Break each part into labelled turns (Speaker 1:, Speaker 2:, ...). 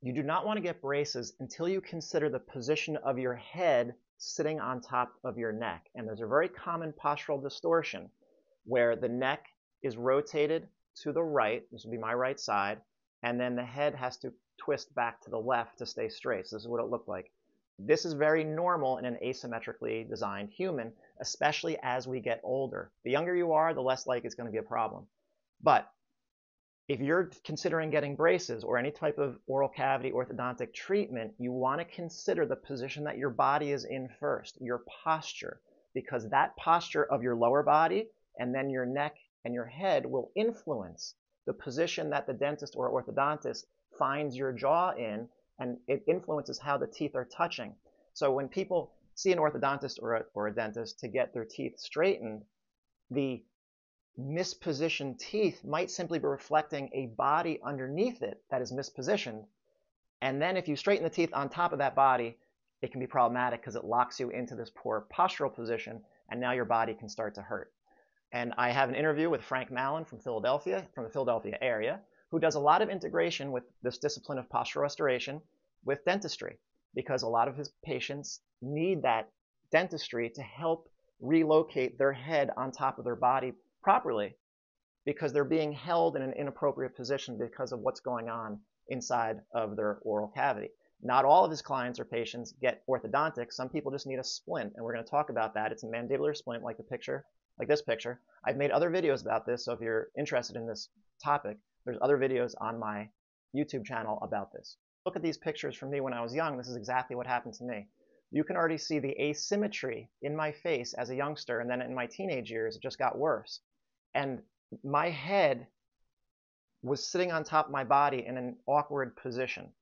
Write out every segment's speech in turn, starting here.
Speaker 1: you do not want to get braces until you consider the position of your head sitting on top of your neck. And there's a very common postural distortion where the neck is rotated to the right, this would be my right side, and then the head has to twist back to the left to stay straight. So this is what it looked like. This is very normal in an asymmetrically designed human, especially as we get older. The younger you are, the less likely it's going to be a problem. But if you're considering getting braces or any type of oral cavity orthodontic treatment, you want to consider the position that your body is in first, your posture, because that posture of your lower body and then your neck and your head will influence the position that the dentist or orthodontist finds your jaw in, and it influences how the teeth are touching. So when people see an orthodontist or a, or a dentist to get their teeth straightened, the mispositioned teeth might simply be reflecting a body underneath it that is mispositioned. And then if you straighten the teeth on top of that body, it can be problematic because it locks you into this poor postural position, and now your body can start to hurt. And I have an interview with Frank Mallon from Philadelphia, from the Philadelphia area, who does a lot of integration with this discipline of postural restoration with dentistry, because a lot of his patients need that dentistry to help relocate their head on top of their body properly because they're being held in an inappropriate position because of what's going on inside of their oral cavity. Not all of his clients or patients get orthodontics. Some people just need a splint, and we're going to talk about that. It's a mandibular splint, like the picture, like this picture. I've made other videos about this, so if you're interested in this topic, there's other videos on my YouTube channel about this. Look at these pictures from me when I was young. This is exactly what happened to me. You can already see the asymmetry in my face as a youngster, and then in my teenage years, it just got worse and my head was sitting on top of my body in an awkward position.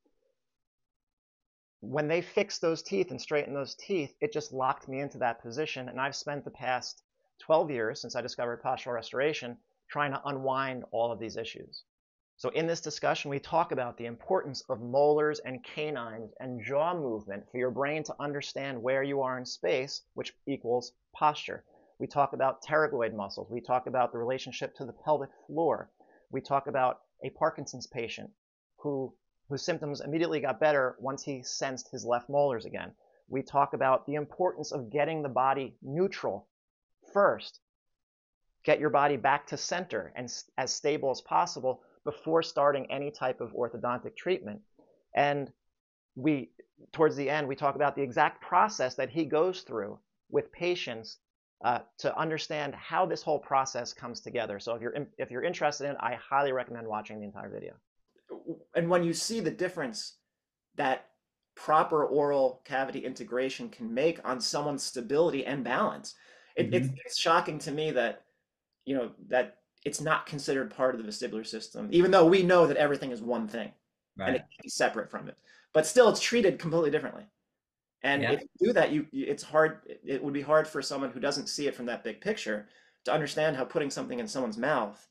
Speaker 1: When they fixed those teeth and straightened those teeth, it just locked me into that position. And I've spent the past 12 years since I discovered postural restoration trying to unwind all of these issues. So in this discussion, we talk about the importance of molars and canines and jaw movement for your brain to understand where you are in space, which equals posture. We talk about pterygoid muscles. We talk about the relationship to the pelvic floor. We talk about a Parkinson's patient who whose symptoms immediately got better once he sensed his left molars again. We talk about the importance of getting the body neutral first. Get your body back to center and as stable as possible before starting any type of orthodontic treatment. And we, towards the end, we talk about the exact process that he goes through with patients uh, to understand how this whole process comes together. So if you're in, if you're interested in, it, I highly recommend watching the entire video.
Speaker 2: And when you see the difference that proper oral cavity integration can make on someone's stability and balance, it, mm-hmm. it's, shocking to me that you know that it's not considered part of the vestibular system, even though we know that everything is one thing right. and it can be separate from it. But still, it's treated completely differently. And yeah. if you do that, you it's hard. It would be hard for someone who doesn't see it from that big picture to understand how putting something in someone's mouth,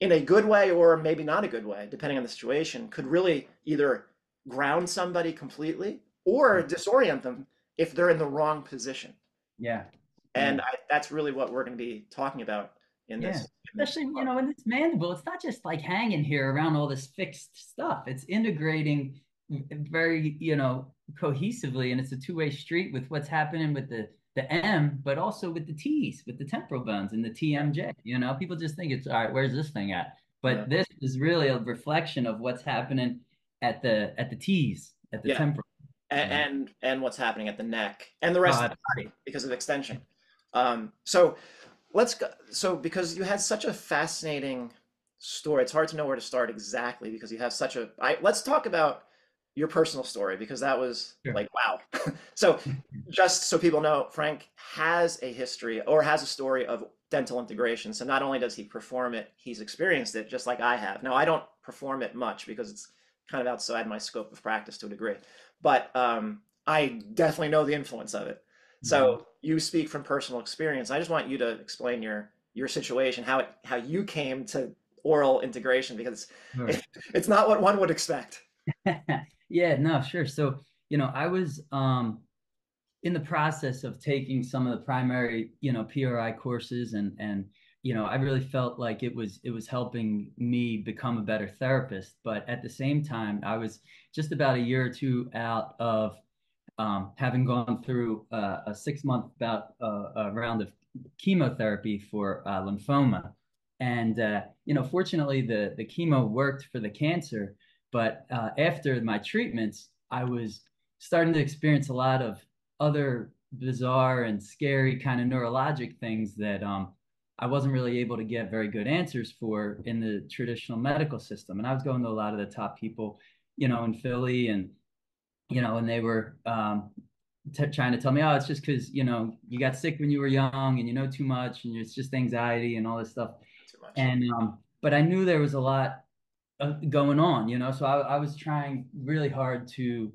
Speaker 2: in a good way or maybe not a good way, depending on the situation, could really either ground somebody completely or mm-hmm. disorient them if they're in the wrong position.
Speaker 3: Yeah.
Speaker 2: And I, that's really what we're going to be talking about in yeah. this.
Speaker 3: Especially, you know, in this mandible, it's not just like hanging here around all this fixed stuff. It's integrating very, you know, cohesively and it's a two-way street with what's happening with the the M, but also with the T's, with the temporal bones and the TMJ. You know, people just think it's all right, where's this thing at? But yeah. this is really a reflection of what's happening at the at the T's, at the yeah. temporal.
Speaker 2: And, and, and what's happening at the neck and the rest of the body because of extension. Um, so let's go so because you had such a fascinating story, it's hard to know where to start exactly because you have such a I, let's talk about your personal story because that was sure. like wow. so just so people know, Frank has a history or has a story of dental integration. So not only does he perform it, he's experienced it just like I have. Now I don't perform it much because it's kind of outside my scope of practice to a degree, but um, I definitely know the influence of it. So mm-hmm. you speak from personal experience. I just want you to explain your your situation, how it how you came to oral integration because it, it's not what one would expect.
Speaker 3: Yeah, no, sure. So, you know, I was um, in the process of taking some of the primary, you know, PRI courses and and you know, I really felt like it was it was helping me become a better therapist. But at the same time, I was just about a year or two out of um, having gone through uh, a six month bout uh, a round of chemotherapy for uh, lymphoma, and uh, you know, fortunately, the the chemo worked for the cancer. But uh, after my treatments, I was starting to experience a lot of other bizarre and scary kind of neurologic things that um, I wasn't really able to get very good answers for in the traditional medical system. And I was going to a lot of the top people, you know, in Philly and, you know, and they were um, t- trying to tell me, oh, it's just because, you know, you got sick when you were young and you know too much and it's just anxiety and all this stuff. And, um, but I knew there was a lot going on, you know, so I, I was trying really hard to,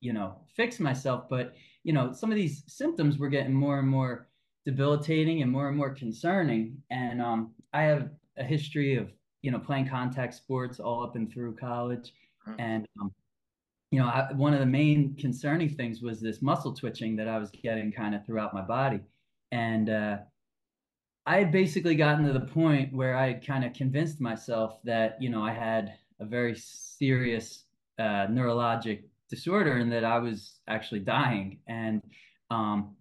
Speaker 3: you know, fix myself. But, you know, some of these symptoms were getting more and more debilitating and more and more concerning. And um, I have a history of, you know, playing contact sports all up and through college. Mm-hmm. And, um, you know, I, one of the main concerning things was this muscle twitching that I was getting kind of throughout my body. And uh, I had basically gotten to the point where I had kind of convinced myself that, you know, I had a very serious uh, neurologic disorder and that I was actually dying. And um,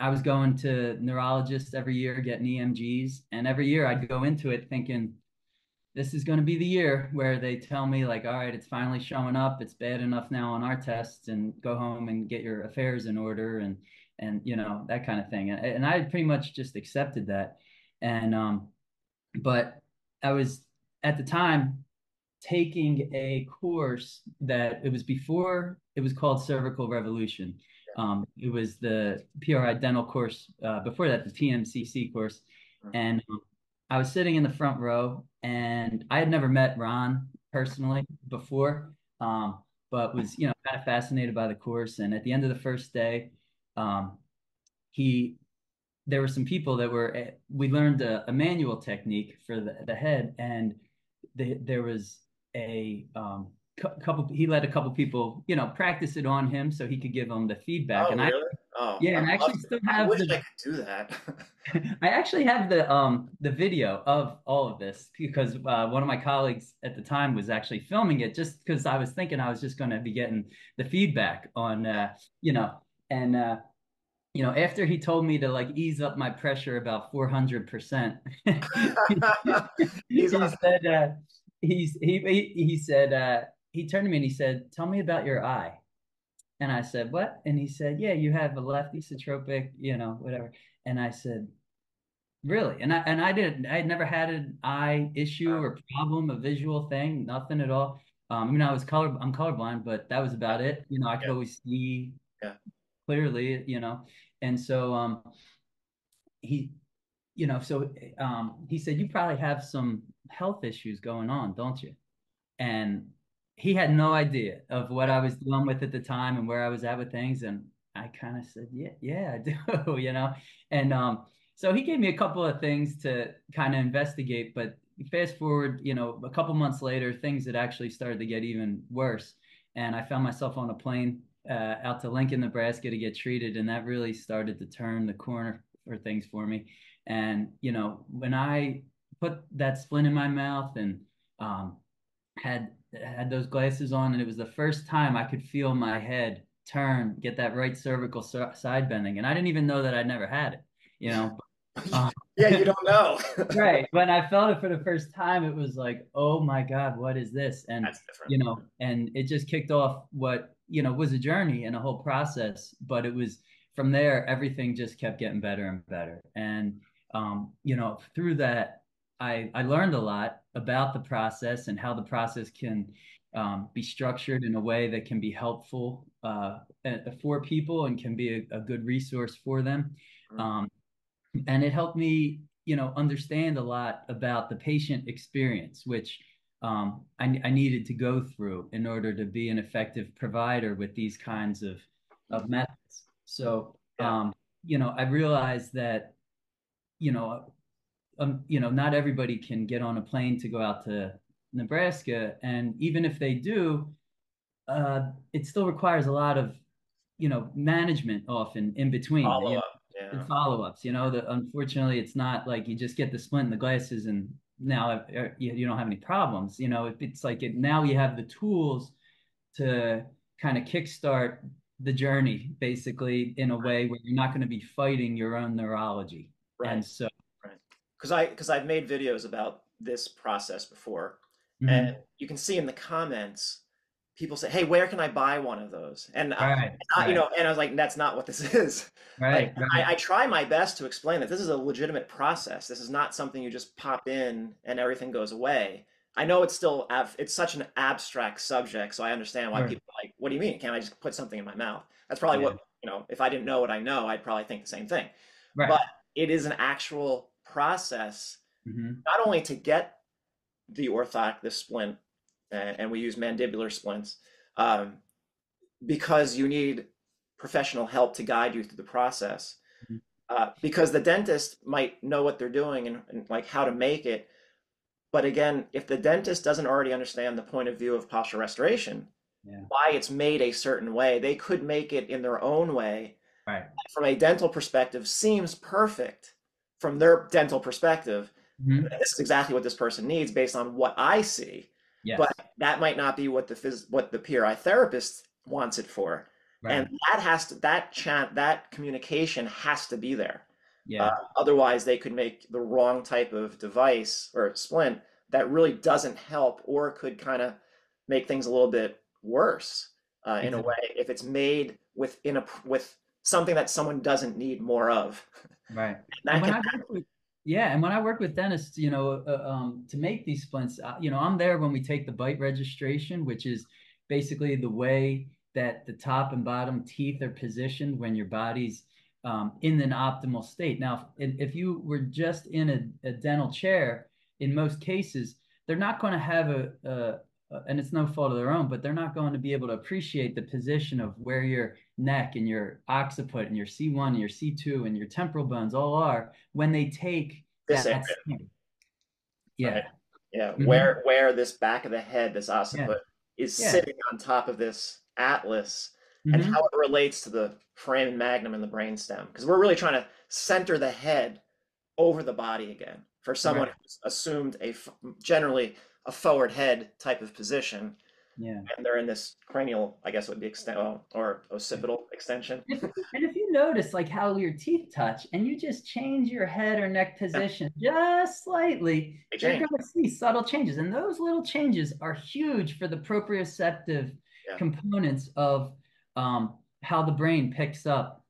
Speaker 3: I was going to neurologists every year getting EMGs, and every year I'd go into it thinking, this is going to be the year where they tell me like, all right, it's finally showing up. It's bad enough now on our tests, and go home and get your affairs in order, and and you know that kind of thing. And, and I pretty much just accepted that, and um, but I was at the time taking a course that it was before it was called cervical revolution. Um, it was the PRI dental course uh, before that, the TMCC course, and um, I was sitting in the front row, and I had never met Ron personally before, um, but was you know kind of fascinated by the course. And at the end of the first day, um, he there were some people that were eh, we learned a, a manual technique for the, the head, and the, there was a um, couple he let a couple people you know practice it on him so he could give them the feedback.
Speaker 1: Oh,
Speaker 3: and
Speaker 1: really?
Speaker 3: I
Speaker 1: oh,
Speaker 3: yeah and I actually still have
Speaker 1: I wish
Speaker 3: the,
Speaker 1: I could do that.
Speaker 3: I actually have the um the video of all of this because uh, one of my colleagues at the time was actually filming it just because I was thinking I was just going to be getting the feedback on uh you know and uh you know, after he told me to like ease up my pressure about 400%, he said, uh, he's, he, he, he said, uh, he turned to me and he said, "Tell me about your eye." And I said, "What?" And he said, "Yeah, you have a left esotropic, you know, whatever." And I said, "Really?" And I and I didn't. I had never had an eye issue or problem, a visual thing, nothing at all. Um, I mean, I was color. I'm colorblind, but that was about it. You know, I could yeah. always see
Speaker 1: yeah.
Speaker 3: Clearly. You know, and so um, he, you know, so um, he said, "You probably have some health issues going on, don't you?" And he had no idea of what I was dealing with at the time and where I was at with things. And I kind of said, yeah, yeah, I do, you know? And um, so he gave me a couple of things to kind of investigate, but fast forward, you know, a couple months later, things had actually started to get even worse. And I found myself on a plane uh, out to Lincoln, Nebraska to get treated. And that really started to turn the corner for things for me. And, you know, when I put that splint in my mouth and um, had had those glasses on, and it was the first time I could feel my head turn, get that right cervical side bending, and I didn't even know that I'd never had it. You know.
Speaker 1: Um, yeah, you don't know.
Speaker 3: right. When I felt it for the first time, it was like, oh my God, what is this? And you know, and it just kicked off what you know was a journey and a whole process. But it was from there, everything just kept getting better and better. And um, you know, through that, I I learned a lot about the process and how the process can um, be structured in a way that can be helpful uh, for people and can be a, a good resource for them. Mm-hmm. Um, and it helped me, you know, understand a lot about the patient experience, which um, I, I, needed to go through in order to be an effective provider with these kinds of, of methods. So, um, you know, I realized that, you know, um, you know, not everybody can get on a plane to go out to Nebraska, and even if they do, uh, it still requires a lot of, you know, management often in between.
Speaker 1: Follow
Speaker 3: you know,
Speaker 1: up.
Speaker 3: yeah. follow-ups. You know, the unfortunately, it's not like you just get the splint in the glasses and now uh, you, you don't have any problems. You know, if it's like it, now you have the tools to kind of kickstart the journey, basically, in a way where you're not going to be fighting your own neurology.
Speaker 1: Right.
Speaker 3: And so,
Speaker 1: right. Because I because I've made videos about this process before, mm-hmm. and you can see in the comments people say, "Hey, where can I buy one of those?" And right, I, right. you know, and I was like, "That's not what this is."
Speaker 3: Right.
Speaker 1: Like. I, I, try my best to explain that this is a legitimate process. This is not something you just pop in and everything goes away. I know it's still it's such an abstract subject, so I understand why right. people are like, "What do you mean? Can't I just put something in my mouth?" That's probably yeah. what you know. If I didn't know what I know, I'd probably think the same thing. But it is an actual process, mm-hmm. not only to get the orthotic, the splint, and we use mandibular splints um, because you need professional help to guide you through the process. Mm-hmm. Uh, because the dentist might know what they're doing and, and, like how to make it. But again, if the dentist doesn't already understand the point of view of posture restoration, yeah. why it's made a certain way, they could make it in their own way.
Speaker 3: Right.
Speaker 1: From a dental perspective, seems perfect from their dental perspective. Mm-hmm. This is exactly what this person needs based on what I see. Yes. But that might not be what the phys- what the PRI therapist wants it for. Right. And that has to that chat that communication has to be there.
Speaker 3: Yeah. Uh,
Speaker 1: otherwise, they could make the wrong type of device or splint that really doesn't help, or could kind of make things a little bit worse uh, in a way if it's made with in a with something that someone doesn't need more of.
Speaker 3: Right. Yeah, and when I work with dentists, you know, uh, um, to make these splints, uh, you know, I'm there when we take the bite registration, which is basically the way that the top and bottom teeth are positioned when your body's um, in an optimal state. Now, if, you were just in a, a, dental chair, in most cases, they're not going to have a, a uh, and it's no fault of their own, but they're not going to be able to appreciate the position of where your neck and your occiput and your C1 and your C2 and your temporal bones all are when they take
Speaker 1: this that,
Speaker 3: Yeah. Right.
Speaker 1: Yeah. Mm-hmm. Where where this back of the head, this occiput, yeah. is yeah. sitting on top of this atlas mm-hmm. and how it relates to the foramen magnum and the brainstem. Because we're really trying to center the head over the body again for someone right. who's assumed a generally a forward head type of position.
Speaker 3: Yeah.
Speaker 1: And they're in this cranial, I guess would be extent or occipital extension.
Speaker 3: and if you notice like how your teeth touch and you just change your head or neck position just slightly, you're going to see subtle changes. And those little changes are huge for the proprioceptive yeah. components of um, how the brain picks up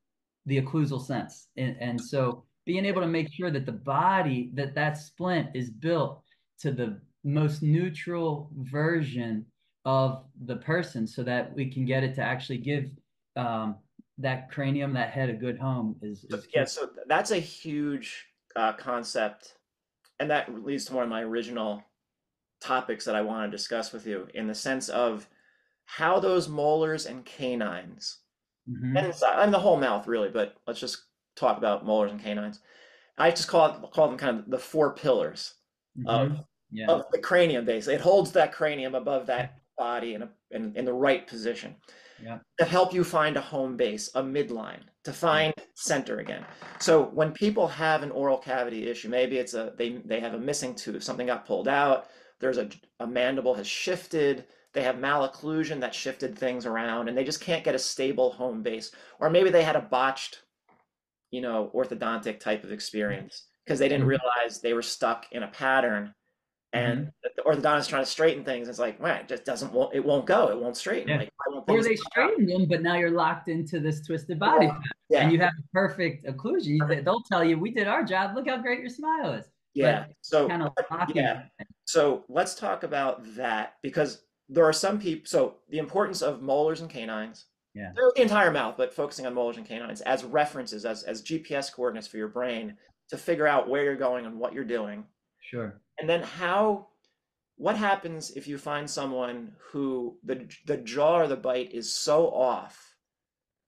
Speaker 3: the occlusal sense. And, and so being able to make sure that the body, that that splint is built to the most neutral version of the person so that we can get it to actually give um, that cranium, that head a good home is, is
Speaker 1: yeah. So that's a huge uh, concept. And that leads to one of my original topics that I want to discuss with you in the sense of how those molars and canines, mm-hmm. and I mean the whole mouth really, but let's just talk about molars and canines. I just call it, call them kind of the four pillars mm-hmm. of yeah. of the cranium base. It holds that cranium above that body in, a, in, in the right position.
Speaker 3: Yeah.
Speaker 1: To help you find a home base, a midline, to find center again. So when people have an oral cavity issue, maybe it's a they they have a missing tooth, something got pulled out, there's a, a mandible has shifted, they have malocclusion that shifted things around, and they just can't get a stable home base. Or maybe they had a botched, you know, orthodontic type of experience because they didn't mm-hmm. realize they were stuck in a pattern and mm-hmm. the orthodontist trying to straighten things. It's like, man, it just doesn't won't it won't go. It won't straighten. Yeah. Like,
Speaker 3: or they straighten them, but now you're locked into this twisted body, yeah. Yeah. and you have a perfect occlusion. Perfect. They'll tell you, "We did our job. Look how great your smile is."
Speaker 1: Yeah. But so kind of yeah. So let's talk about that because there are some people. So the importance of molars and canines.
Speaker 3: Yeah.
Speaker 1: They're the entire mouth, but focusing on molars and canines as references, as as GPS coordinates for your brain to figure out where you're going and what you're doing.
Speaker 3: Sure
Speaker 1: and then how what happens if you find someone who the the jaw or the bite is so off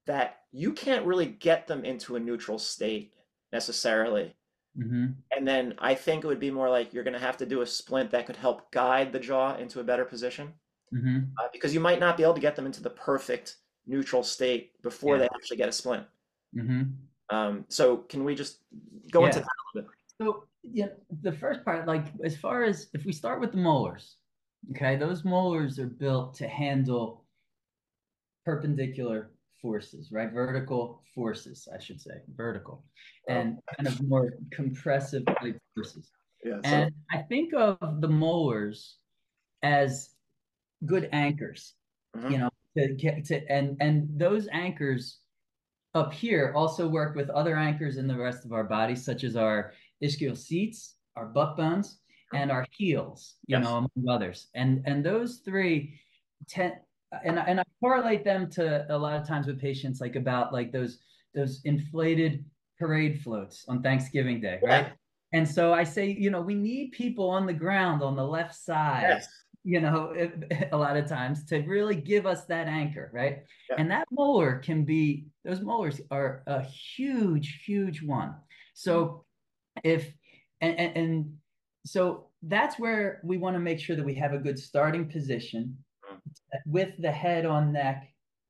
Speaker 1: that you can't really get them into a neutral state necessarily
Speaker 3: mm-hmm.
Speaker 1: and then i think it would be more like you're going to have to do a splint that could help guide the jaw into a better position
Speaker 3: mm-hmm.
Speaker 1: uh, because you might not be able to get them into the perfect neutral state before yeah. they actually get a splint
Speaker 3: mm-hmm.
Speaker 1: Um, so can we just go
Speaker 3: Yeah.
Speaker 1: into that a little bit?
Speaker 3: So yeah, the first part, like as far as if we start with the molars, okay, those molars are built to handle perpendicular forces, right? Vertical forces, I should say, vertical, and kind of more compressive forces.
Speaker 1: Yeah. So,
Speaker 3: And I think of the molars as good anchors,
Speaker 1: Mhm.
Speaker 3: you know, to get to and and those anchors up here also work with other anchors in the rest of our body, such as our ischial seats, our butt bones, and our heels, you
Speaker 1: Yes.
Speaker 3: know, among others. And and those three tend and I- and I correlate them to a lot of times with patients like about like those those inflated parade floats on Thanksgiving Day, right?
Speaker 1: Yeah.
Speaker 3: And so I say, you know, we need people on the ground on the left side
Speaker 1: yes.
Speaker 3: you know, a lot of times to really give us that anchor, right?
Speaker 1: Yeah.
Speaker 3: And that molar can be, those molars are a huge, huge one. So if, and, and, and so that's where we want to make sure that we have a good starting position with the head on neck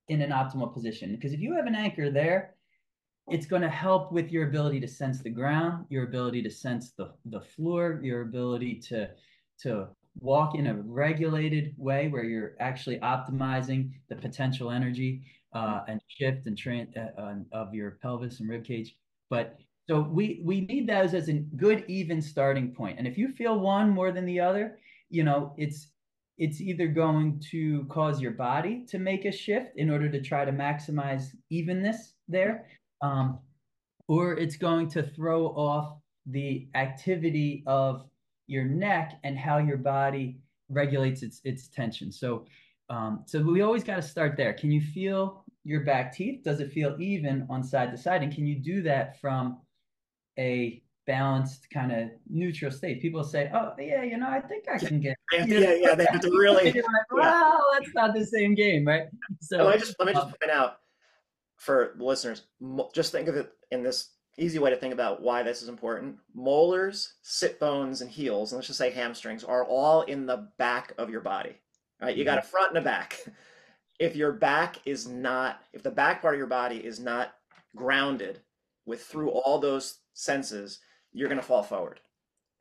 Speaker 3: in an optimal position. Because if you have an anchor there, it's going to help with your ability to sense the ground, your ability to sense the, the floor, your ability to, to walk in a regulated way where you're actually optimizing the potential energy uh, and shift and tran uh, of your pelvis and rib cage. But so we we need those as a good even starting point. And if you feel one more than the other, you know, it's it's either going to cause your body to make a shift in order to try to maximize evenness there, um, or it's going to throw off the activity of your neck and how your body regulates its its tension. So, um, so we always got to start there. Can you feel your back teeth? Does it feel even on side to side? And can you do that from a balanced kind of neutral state? People say, "Oh, yeah, you know, I think I can get."
Speaker 1: Yeah, yeah, yeah, they have to really-
Speaker 3: like, well, that's not the same game, right? So
Speaker 1: let me just let me just
Speaker 3: um,
Speaker 1: point out for the listeners. Just think of it in this easy way to think about why this is important. Molars, sit bones, and heels, and let's just say hamstrings, are all in the back of your body. Right? You got a front and a back. If your back is not, if the back part of your body is not grounded with through all those senses, you're going to fall forward.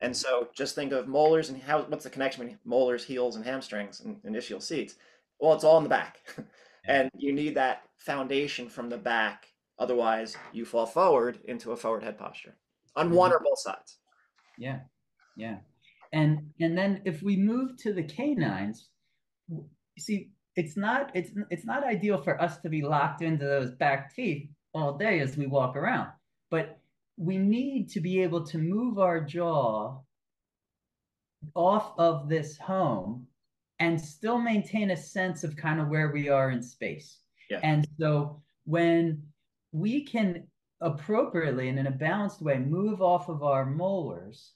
Speaker 1: And so just think of molars and how what's the connection between molars, heels, and hamstrings and, and ischial seats? Well, it's all in the back. and you need that foundation from the back. Otherwise, you fall forward into a forward head posture on mm-hmm. one or both sides.
Speaker 3: Yeah, yeah, and and then if we move to the canines, w- see, it's not it's it's not ideal for us to be locked into those back teeth all day as we walk around, but we need to be able to move our jaw off of this home and still maintain a sense of kind of where we are in space.
Speaker 1: Yeah.
Speaker 3: And so when we can appropriately and in a balanced way move off of our molars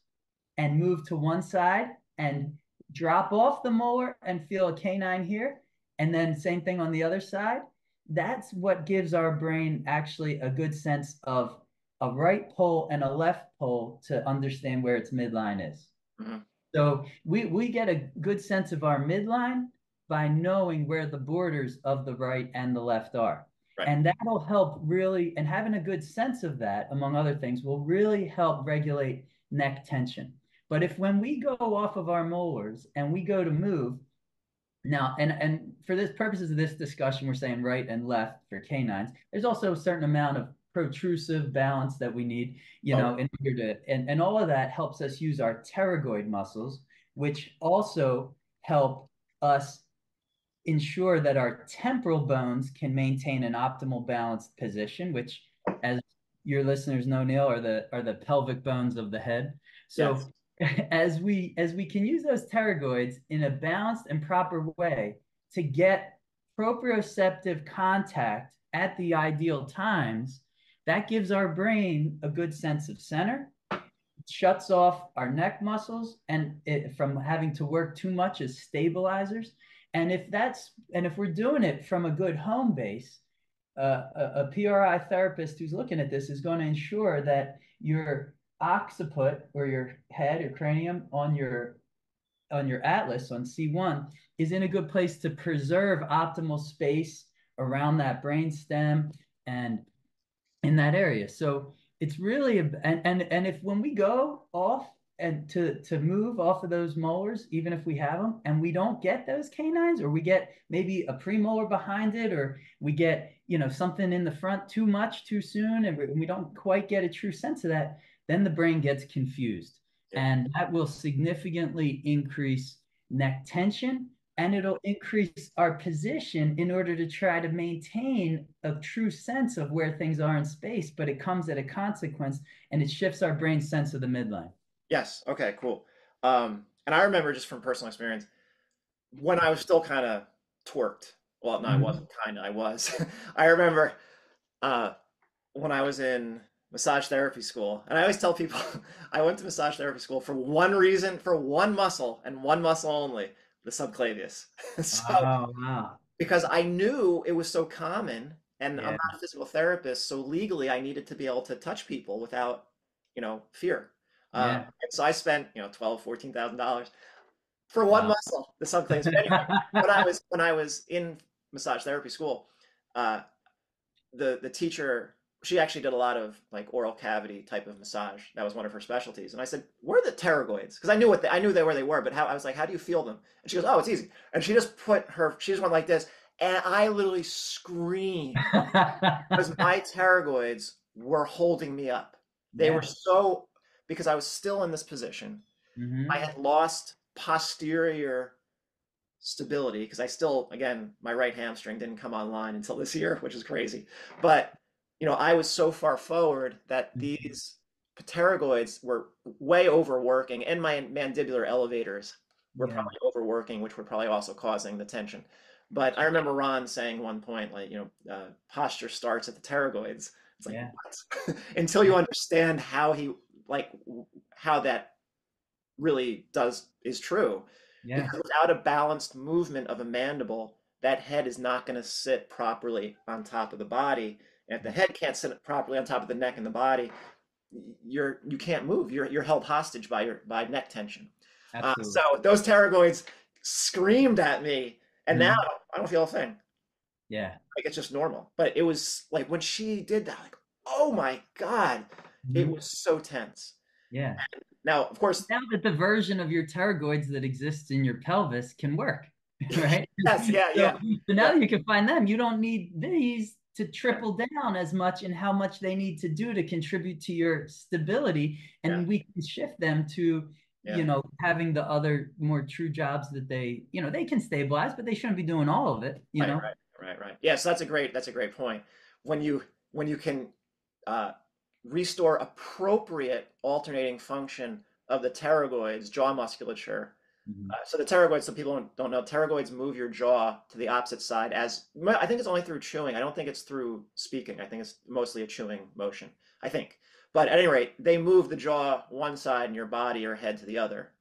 Speaker 3: and move to one side and drop off the molar and feel a canine here and then same thing on the other side that's what gives our brain actually a good sense of a right pole and a left pole to understand where its midline is
Speaker 1: Mhm.
Speaker 3: so we we get a good sense of our midline by knowing where the borders of the right and the left are
Speaker 1: Right.
Speaker 3: and that'll help really and having a good sense of that among other things will really help regulate neck tension but if when we go off of our molars and we go to move now and and for this purposes of this discussion we're saying right and left for canines there's also a certain amount of protrusive balance that we need you
Speaker 1: Oh.
Speaker 3: know in order to and, and all of that helps us use our pterygoid muscles which also help us ensure that our temporal bones can maintain an optimal balanced position, which, as your listeners know, Neal, are the are the pelvic bones of the head. So as we as we can use those pterygoids in a balanced and proper way to get proprioceptive contact at the ideal times, that gives our brain a good sense of center. Shuts off our neck muscles and it, from having to work too much as stabilizers. And if that's and if we're doing it from a good home base uh, a, a pri therapist who's looking at this is going to ensure that your occiput or your head or cranium on your on your atlas on c1 is in a good place to preserve optimal space around that brain stem and in that area. So it's really a, and and and if when we go off and to to move off of those molars, even if we have them, and we don't get those canines, or we get maybe a premolar behind it, or we get you know something in the front too much too soon, and we, we don't quite get a true sense of that, then the brain gets confused, yeah. and that will significantly increase neck tension and it'll increase our position in order to try to maintain a true sense of where things are in space but it comes at a consequence and it shifts our brain sense of the midline.
Speaker 1: Yes. Okay cool. Um, and i remember just from personal experience when i was still kind of torqued well no mm-hmm. i wasn't kind of i was. I remember uh, when i was in massage therapy school and i always tell people i went to massage therapy school for one reason for one muscle and one muscle only the subclavius. so, oh, wow. Because I knew it was so common, and yeah. I'm not a physical therapist, so legally I needed to be able to touch people without, you know, fear. Um, yeah. Um, and so I spent, you know, twelve, fourteen thousand dollars for one wow. muscle, the subclavius. But anyway, when I was when I was in massage therapy school, uh, the the teacher she actually did a lot of like oral cavity type of massage. That was one of her specialties. And I said, "Where are the pterygoids?" Because I knew what they, I knew they where they were, but how I was like, "How do you feel them?" And she goes, "Oh, it's easy." And she just put her, she just went like this, and I literally screamed because my pterygoids were holding me up. They yeah. were so because I was still in this position. Mm-hmm. I had lost posterior stability because I still, again, my right hamstring didn't come online until this year, which is crazy. But you know, I was so far forward that mm-hmm. these pterygoids were way overworking and my mandibular elevators were yeah. probably overworking, which were probably also causing the tension. But I remember Ron saying one point, like, you know, uh, posture starts at the pterygoids. It's like, yeah. until you understand how he, like, how that really does is true. Yeah. Because without a balanced movement of a mandible, that head is not going to sit properly on top of the body and if the head can't sit properly on top of the neck and the body, you're you can't move. You're you're held hostage by your by neck tension. Uh, so those pterygoids screamed at me, and mm-hmm. now I don't feel a thing.
Speaker 3: Yeah,
Speaker 1: like it's just normal. But it was like when she did that, like oh my god, mm-hmm. it was so tense.
Speaker 3: Yeah. And
Speaker 1: now, of course,
Speaker 3: now that the version of your pterygoids that exists in your pelvis can work, right?
Speaker 1: yes, yeah, yeah.
Speaker 3: So now
Speaker 1: yeah.
Speaker 3: you can find them. You don't need these to triple down as much in how much they need to do to contribute to your stability and yeah. we can shift them to yeah. you know having the other more true jobs that they you know they can stabilize but they shouldn't be doing all of it you
Speaker 1: right,
Speaker 3: know
Speaker 1: right right right yeah so that's a great that's a great point when you when you can uh, restore appropriate alternating function of the pterygoids jaw musculature Mm-hmm. Uh, so the pterygoids, so people don't, don't know, pterygoids move your jaw to the opposite side as I think it's only through chewing. I don't think it's through speaking. I think it's mostly a chewing motion. I think, but at any rate, they move the jaw one side in your body or head to the other,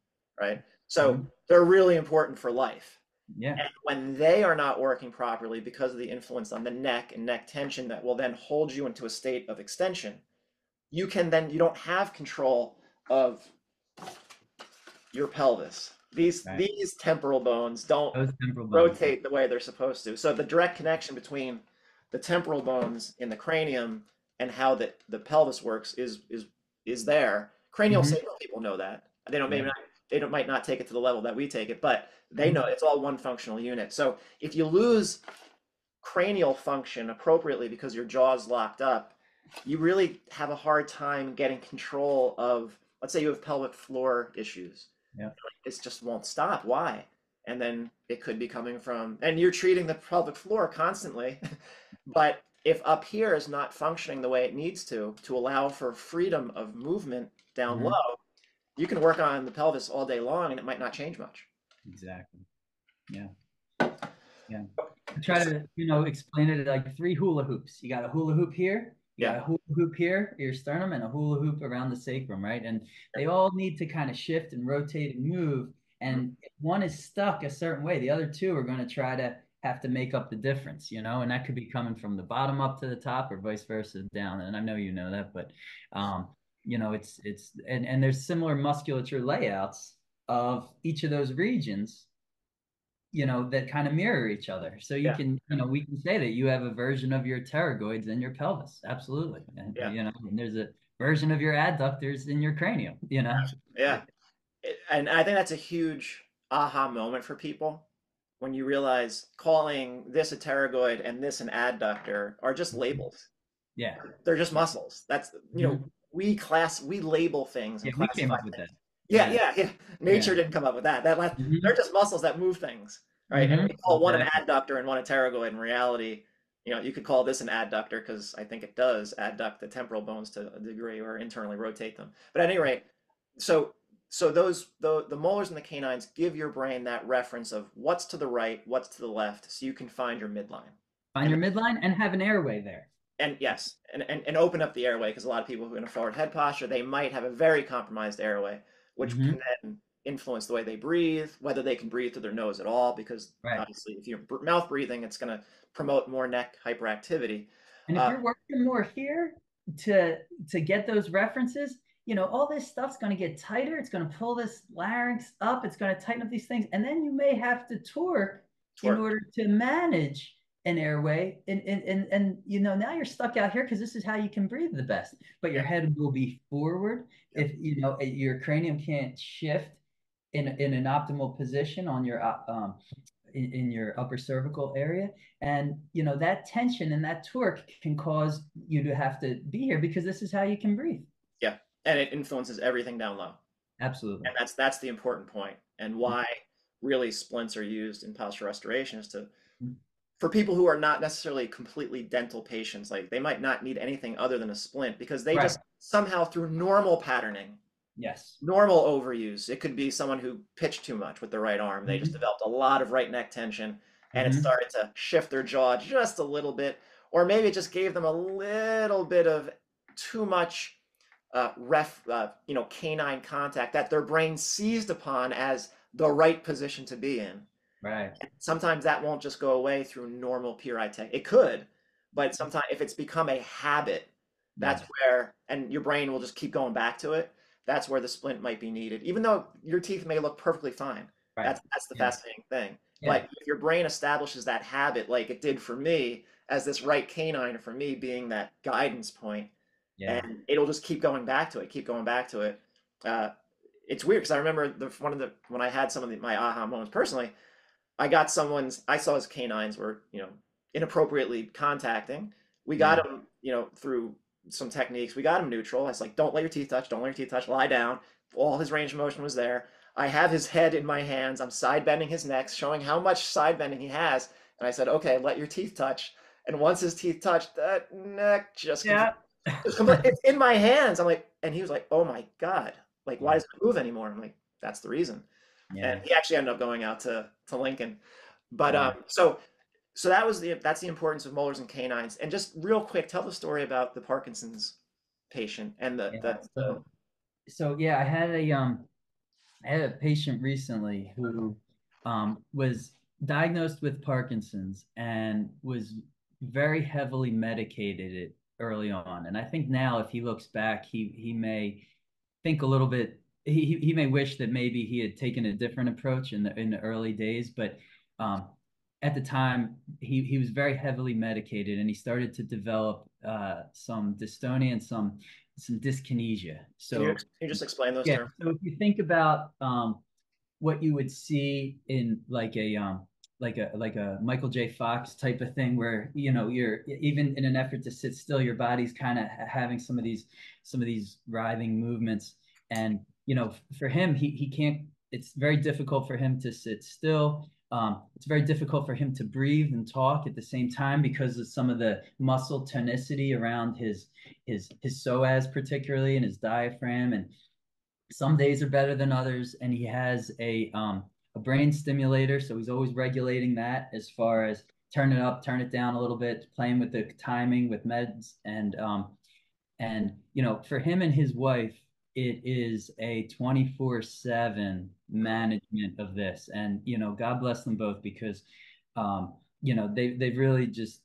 Speaker 1: right? So mm-hmm. they're really important for life.
Speaker 3: Yeah.
Speaker 1: And when they are not working properly because of the influence on the neck and neck tension that will then hold you into a state of extension, you can then you don't have control of your pelvis these right. these temporal bones don't temporal bones. rotate the way they're supposed to. So the direct connection between the temporal bones in the cranium and how the, the pelvis works is is is there. Cranial mm-hmm. people know that. They don't maybe yeah. not they don't might not take it to the level that we take it, but they mm-hmm. know it's all one functional unit. So if you lose cranial function appropriately because your jaw's locked up, you really have a hard time getting control of let's say you have pelvic floor issues
Speaker 3: yeah.
Speaker 1: It just won't stop. Why? And then it could be coming from, and you're treating the pelvic floor constantly. but if up here is not functioning the way it needs to, to allow for freedom of movement down mm-hmm. low, you can work on the pelvis all day long and it might not change much.
Speaker 3: Exactly. Yeah. Yeah. I try to, you know, explain it like three hula hoops. You got a hula hoop here, yeah. a hula hoop here, your sternum, and a hula hoop around the sacrum, right? And they all need to kind of shift and rotate and move. And if one is stuck a certain way, the other two are going to try to have to make up the difference, you know, and that could be coming from the bottom up to the top or vice versa down. And I know you know that, but um, you know, it's it's and, and there's similar musculature layouts of each of those regions you know, that kind of mirror each other. So you
Speaker 1: Yeah.
Speaker 3: can, you know, we can say that you have a version of your pterygoids in your pelvis. Absolutely. And,
Speaker 1: Yeah.
Speaker 3: you know, and there's a version of your adductors in your cranium, you know?
Speaker 1: Yeah. And I think that's a huge aha moment for people when you realize calling this a pterygoid and this an adductor are just labels.
Speaker 3: Yeah.
Speaker 1: They're just muscles. That's you know we class we label things. And
Speaker 3: Mm-hmm. Yeah, we came up with
Speaker 1: things.
Speaker 3: that.
Speaker 1: Yeah,
Speaker 3: Yeah.
Speaker 1: yeah, yeah. Nature didn't come up with that. That last,
Speaker 3: Mhm.
Speaker 1: they're just muscles that move things, right? And we call one an adductor and one a pterygoid. In reality, you know, you could call this an adductor because I think it does adduct the temporal bones to a degree or internally rotate them. But at any rate, so so those the the molars and the canines give your brain that reference of what's to the right, what's to the left, so you can find your midline.
Speaker 3: Find your midline and have an airway there.
Speaker 1: And yes, and, and, and open up the airway because a lot of people who are in a forward head posture, they might have a very compromised airway, which
Speaker 3: Mhm.
Speaker 1: can then influence the way they breathe, whether they can breathe through their nose at all, because
Speaker 3: Right.
Speaker 1: obviously if you're mouth breathing, it's going to promote more neck hyperactivity.
Speaker 3: And if
Speaker 1: Uh,
Speaker 3: you're working more here to to get those references, you know, all this stuff's going to get tighter. It's going to pull this larynx up. It's going to tighten up these things, and then you may have to torque
Speaker 1: Torque.
Speaker 3: in order to manage an airway. And and and, and you know, now you're stuck out here because this is how you can breathe the best. But your head will be forward. If you know your cranium can't shift in in an optimal position on your uh, um in, in your upper cervical area and you know that tension and that torque can cause you to have to be here because this is how you can breathe Yeah
Speaker 1: and it influences everything down low.
Speaker 3: absolutely
Speaker 1: And that's that's the important. And why really splints are used in posture restoration is to
Speaker 3: Mhm.
Speaker 1: For people who are not necessarily completely dental patients, like they might not need anything other than a splint because they
Speaker 3: Right.
Speaker 1: just somehow through normal patterning
Speaker 3: yes
Speaker 1: normal overuse. It could be someone who pitched too much with the right arm. They just
Speaker 3: Mhm.
Speaker 1: developed a lot of right neck tension and it
Speaker 3: Mhm.
Speaker 1: started to shift their jaw just a little bit. Or maybe it just gave them a little bit of too much uh, ref, uh, you know, canine contact that their brain seized upon as the right position to be in.
Speaker 3: Right.
Speaker 1: Sometimes that won't just go away through normal PRI tech. It could, but sometimes if it's become a habit, that's where and your brain will just keep going back to it that's where the splint might be needed. Even though your teeth may look perfectly fine
Speaker 3: right.
Speaker 1: that's that's the
Speaker 3: Yeah.
Speaker 1: fascinating thing.
Speaker 3: Yeah.
Speaker 1: but if your brain establishes that habit like it did for me as this right canine for me being that guidance point
Speaker 3: yeah.
Speaker 1: and it'll just keep going back to it keep going back to it. Uh, it's weird because i remember the one of the when i had some of the, my aha moments personally i got someone's i saw his canines were you know inappropriately contacting. We got mm. him you know through some techniques. We got him neutral. I was like don't let your teeth touch. Don't let your teeth touch. Lie down. All his range of motion was there. I have his head in my hands. I'm side bending his neck showing how much side bending he has. And i said okay let your teeth touch. And once his teeth touched that neck just
Speaker 3: yeah.
Speaker 1: it's, complete- it's in my hands. I'm like, and he was like, oh my God, like, why mm. does it move anymore? I'm like, that's the reason.
Speaker 3: Yeah
Speaker 1: And he actually ended up going out to, to Lincoln. But, um, so, so that was the, that's the importance of molars and canines. And just real quick, tell the story about the Parkinson's patient and the,
Speaker 3: Yeah,
Speaker 1: the
Speaker 3: so, so yeah, I had a um, I had a patient recently who um was diagnosed with Parkinson's and was very heavily medicated early on. And I think now, if he looks back, he he may think a little bit. He he- may wish that maybe he had taken a different approach in the in the early days, but um, at the time he he was very heavily medicated, and he started to develop uh, some dystonia and some some dyskinesia. So
Speaker 1: can, you, can you just explain those
Speaker 3: yeah,
Speaker 1: terms?
Speaker 3: so if you think about um, what you would see in like a um, like a like a Michael J. Fox type of thing, where you know you're even in an effort to sit still, your body's kind of having some of these some of these writhing movements, and you know for him, he he can't. It's very difficult for him to sit still. Um, it's very difficult for him to breathe and talk at the same time because of some of the muscle tonicity around his his his psoas particularly and his diaphragm and some days are better than others and he has a um a brain stimulator so he's always regulating that as far as turn it up turn it down a little bit playing with the timing with meds and um and you know for him and his wife it is a 24 7 management of this and you know god bless them both because um you know they they've really just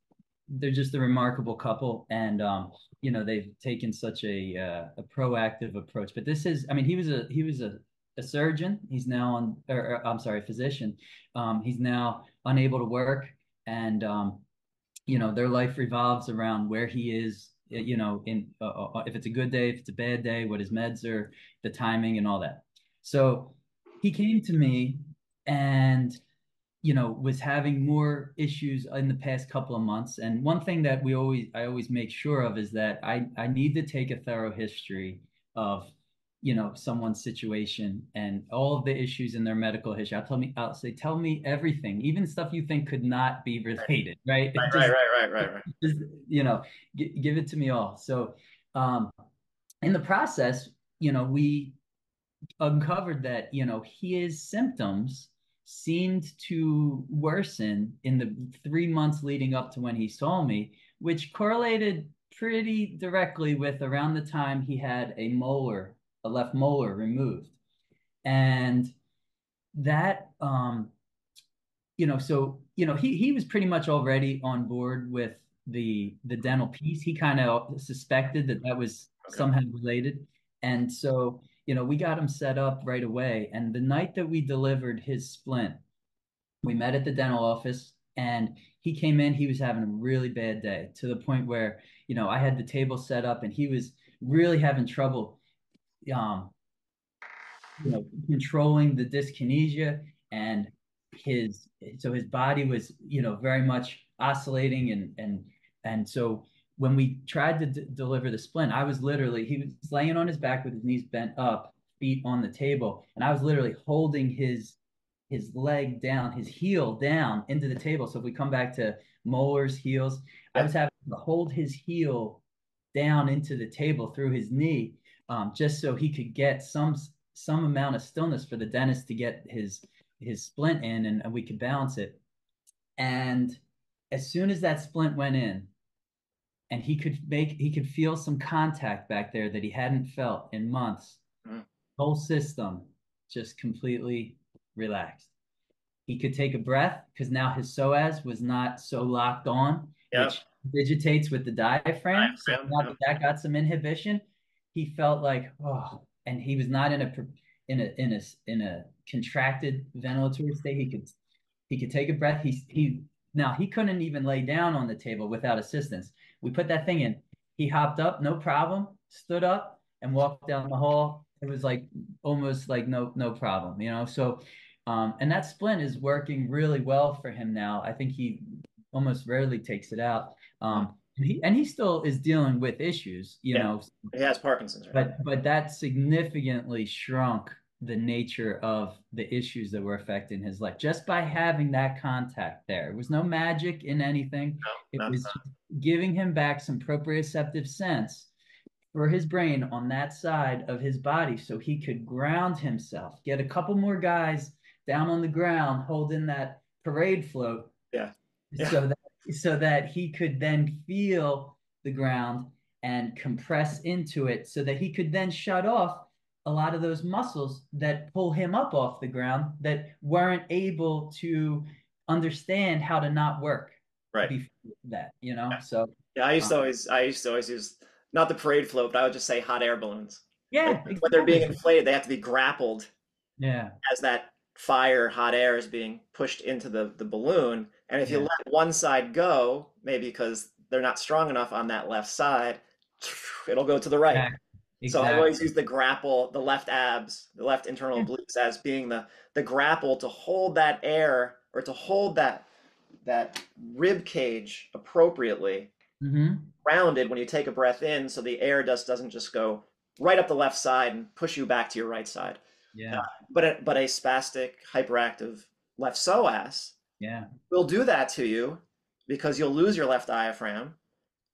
Speaker 3: they're just a remarkable couple and um you know they've taken such a uh, a proactive approach but this is i mean he was a he was a a surgeon. He's now on, or, or I'm sorry, physician. Um, he's now unable to work, and um, you know their life revolves around where he is. You know, in uh, uh, if it's a good day, if it's a bad day, what his meds are, the timing, and all that. So he came to me, and you know was having more issues in the past couple of months and one thing that we always i always make sure of is that i i need to take a thorough history of you know someone's situation and all of the issues in their medical history. I'll tell me i'll say tell me everything even stuff you think could not be related right?
Speaker 1: Right
Speaker 3: Just-
Speaker 1: right right right right, right.
Speaker 3: just you know g- give it to me all. So um in the process you know we uncovered that you know his symptoms seemed to worsen in the three months leading up to when he saw me which correlated pretty directly with around the time he had a molar a left molar removed. And that um you know so you know he he was pretty much already on board with the the dental piece. He kind of suspected that that was
Speaker 1: Okay.
Speaker 3: somehow related. And so you know we got him set up right away. And the night that we delivered his splint we met at the dental office and he came in. He was having a really bad day to the point where you know i had the table set up and he was really having trouble um you know controlling the dyskinesia and his so his body was you know very much oscillating and and and so when we tried to deliver the splint i was literally he was laying on his back with his knees bent up feet on the table and i was literally holding his his leg down his heel down into the table. So if we come back to molars heels i was having to hold his heel down into the table through his knee um, just so he could get some some amount of stillness for the dentist to get his his splint in and, and we could balance it. And as soon as that splint went in, and he could make he could feel some contact back there that he hadn't felt in months,
Speaker 1: Mhm.
Speaker 3: whole system just completely relaxed. He could take a breath because now his psoas was not so locked on,
Speaker 1: Yeah.
Speaker 3: which digitates with the diaphragm. So
Speaker 1: Diaphragm,
Speaker 3: now
Speaker 1: yeah.
Speaker 3: that that got some inhibition, he felt like oh, and he was not in a in a in a in a contracted ventilatory state. He could he could take a breath. He he now he couldn't even lay down on the table without assistance. We put that thing in. He hopped up, no problem, stood up and walked down the hall. It was like almost like no no problem, you know. So um and that splint is working really well for him now. I think he almost rarely takes it out. Um he and he still is dealing with issues, you
Speaker 1: Yeah.
Speaker 3: know,
Speaker 1: He has Parkinson's, right?
Speaker 3: but but that significantly shrunk the nature of the issues that were affecting his life just by having that contact there. It was no magic in anything.
Speaker 1: No,
Speaker 3: it was giving him back some proprioceptive sense for his brain on that side of his body so he could ground himself, get a couple more guys down on the ground holding that parade float.
Speaker 1: Yeah. Yeah.
Speaker 3: So so that he could then feel the ground and compress into it so that he could then shut off a lot of those muscles that pull him up off the ground that weren't able to understand how to not work
Speaker 1: Right.
Speaker 3: before that, you know?
Speaker 1: Yeah.
Speaker 3: So
Speaker 1: Yeah, I used to
Speaker 3: Um,
Speaker 1: always I used to always use not the parade float, but I would just say hot air balloons.
Speaker 3: yeah,
Speaker 1: Like, when they're being inflated, they have to be grappled
Speaker 3: Yeah,
Speaker 1: as that fire, hot air is being pushed into the, the balloon. And if you let one side go, maybe because they're not strong enough on that left side, it'll go to the right.
Speaker 3: exactly.
Speaker 1: So I always use the grapple, the left abs, the left internal
Speaker 3: Yeah.
Speaker 1: obliques as being the the grapple to hold that air or to hold that that rib cage appropriately
Speaker 3: Mhm.
Speaker 1: rounded when you take a breath in so the air just doesn't just go right up the left side and push you back to your right side.
Speaker 3: Yeah,
Speaker 1: But a, but a spastic hyperactive left psoas
Speaker 3: yeah,
Speaker 1: We'll do that to you because you'll lose your left diaphragm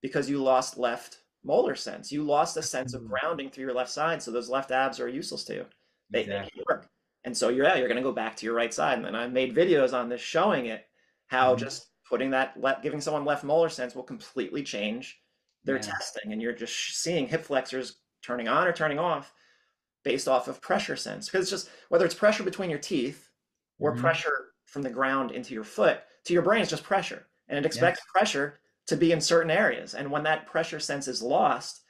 Speaker 1: because you lost left molar sense. You lost a sense of
Speaker 3: Mhm.
Speaker 1: grounding through your left side, so those left abs are useless to you. They, they
Speaker 3: exactly.
Speaker 1: can't work. And so you're yeah, you're gonna go back to your right side. And then I made videos on this showing it how
Speaker 3: Mhm.
Speaker 1: just putting that left giving someone left molar sense will completely change their
Speaker 3: Yeah.
Speaker 1: testing. And you're just seeing hip flexors turning on or turning off based off of pressure sense. Because it's just whether it's pressure between your teeth or
Speaker 3: Mhm.
Speaker 1: pressure from the ground into your foot, to your brain it's just pressure. And it expects pressure to be in certain areas. And when that pressure sense is lost,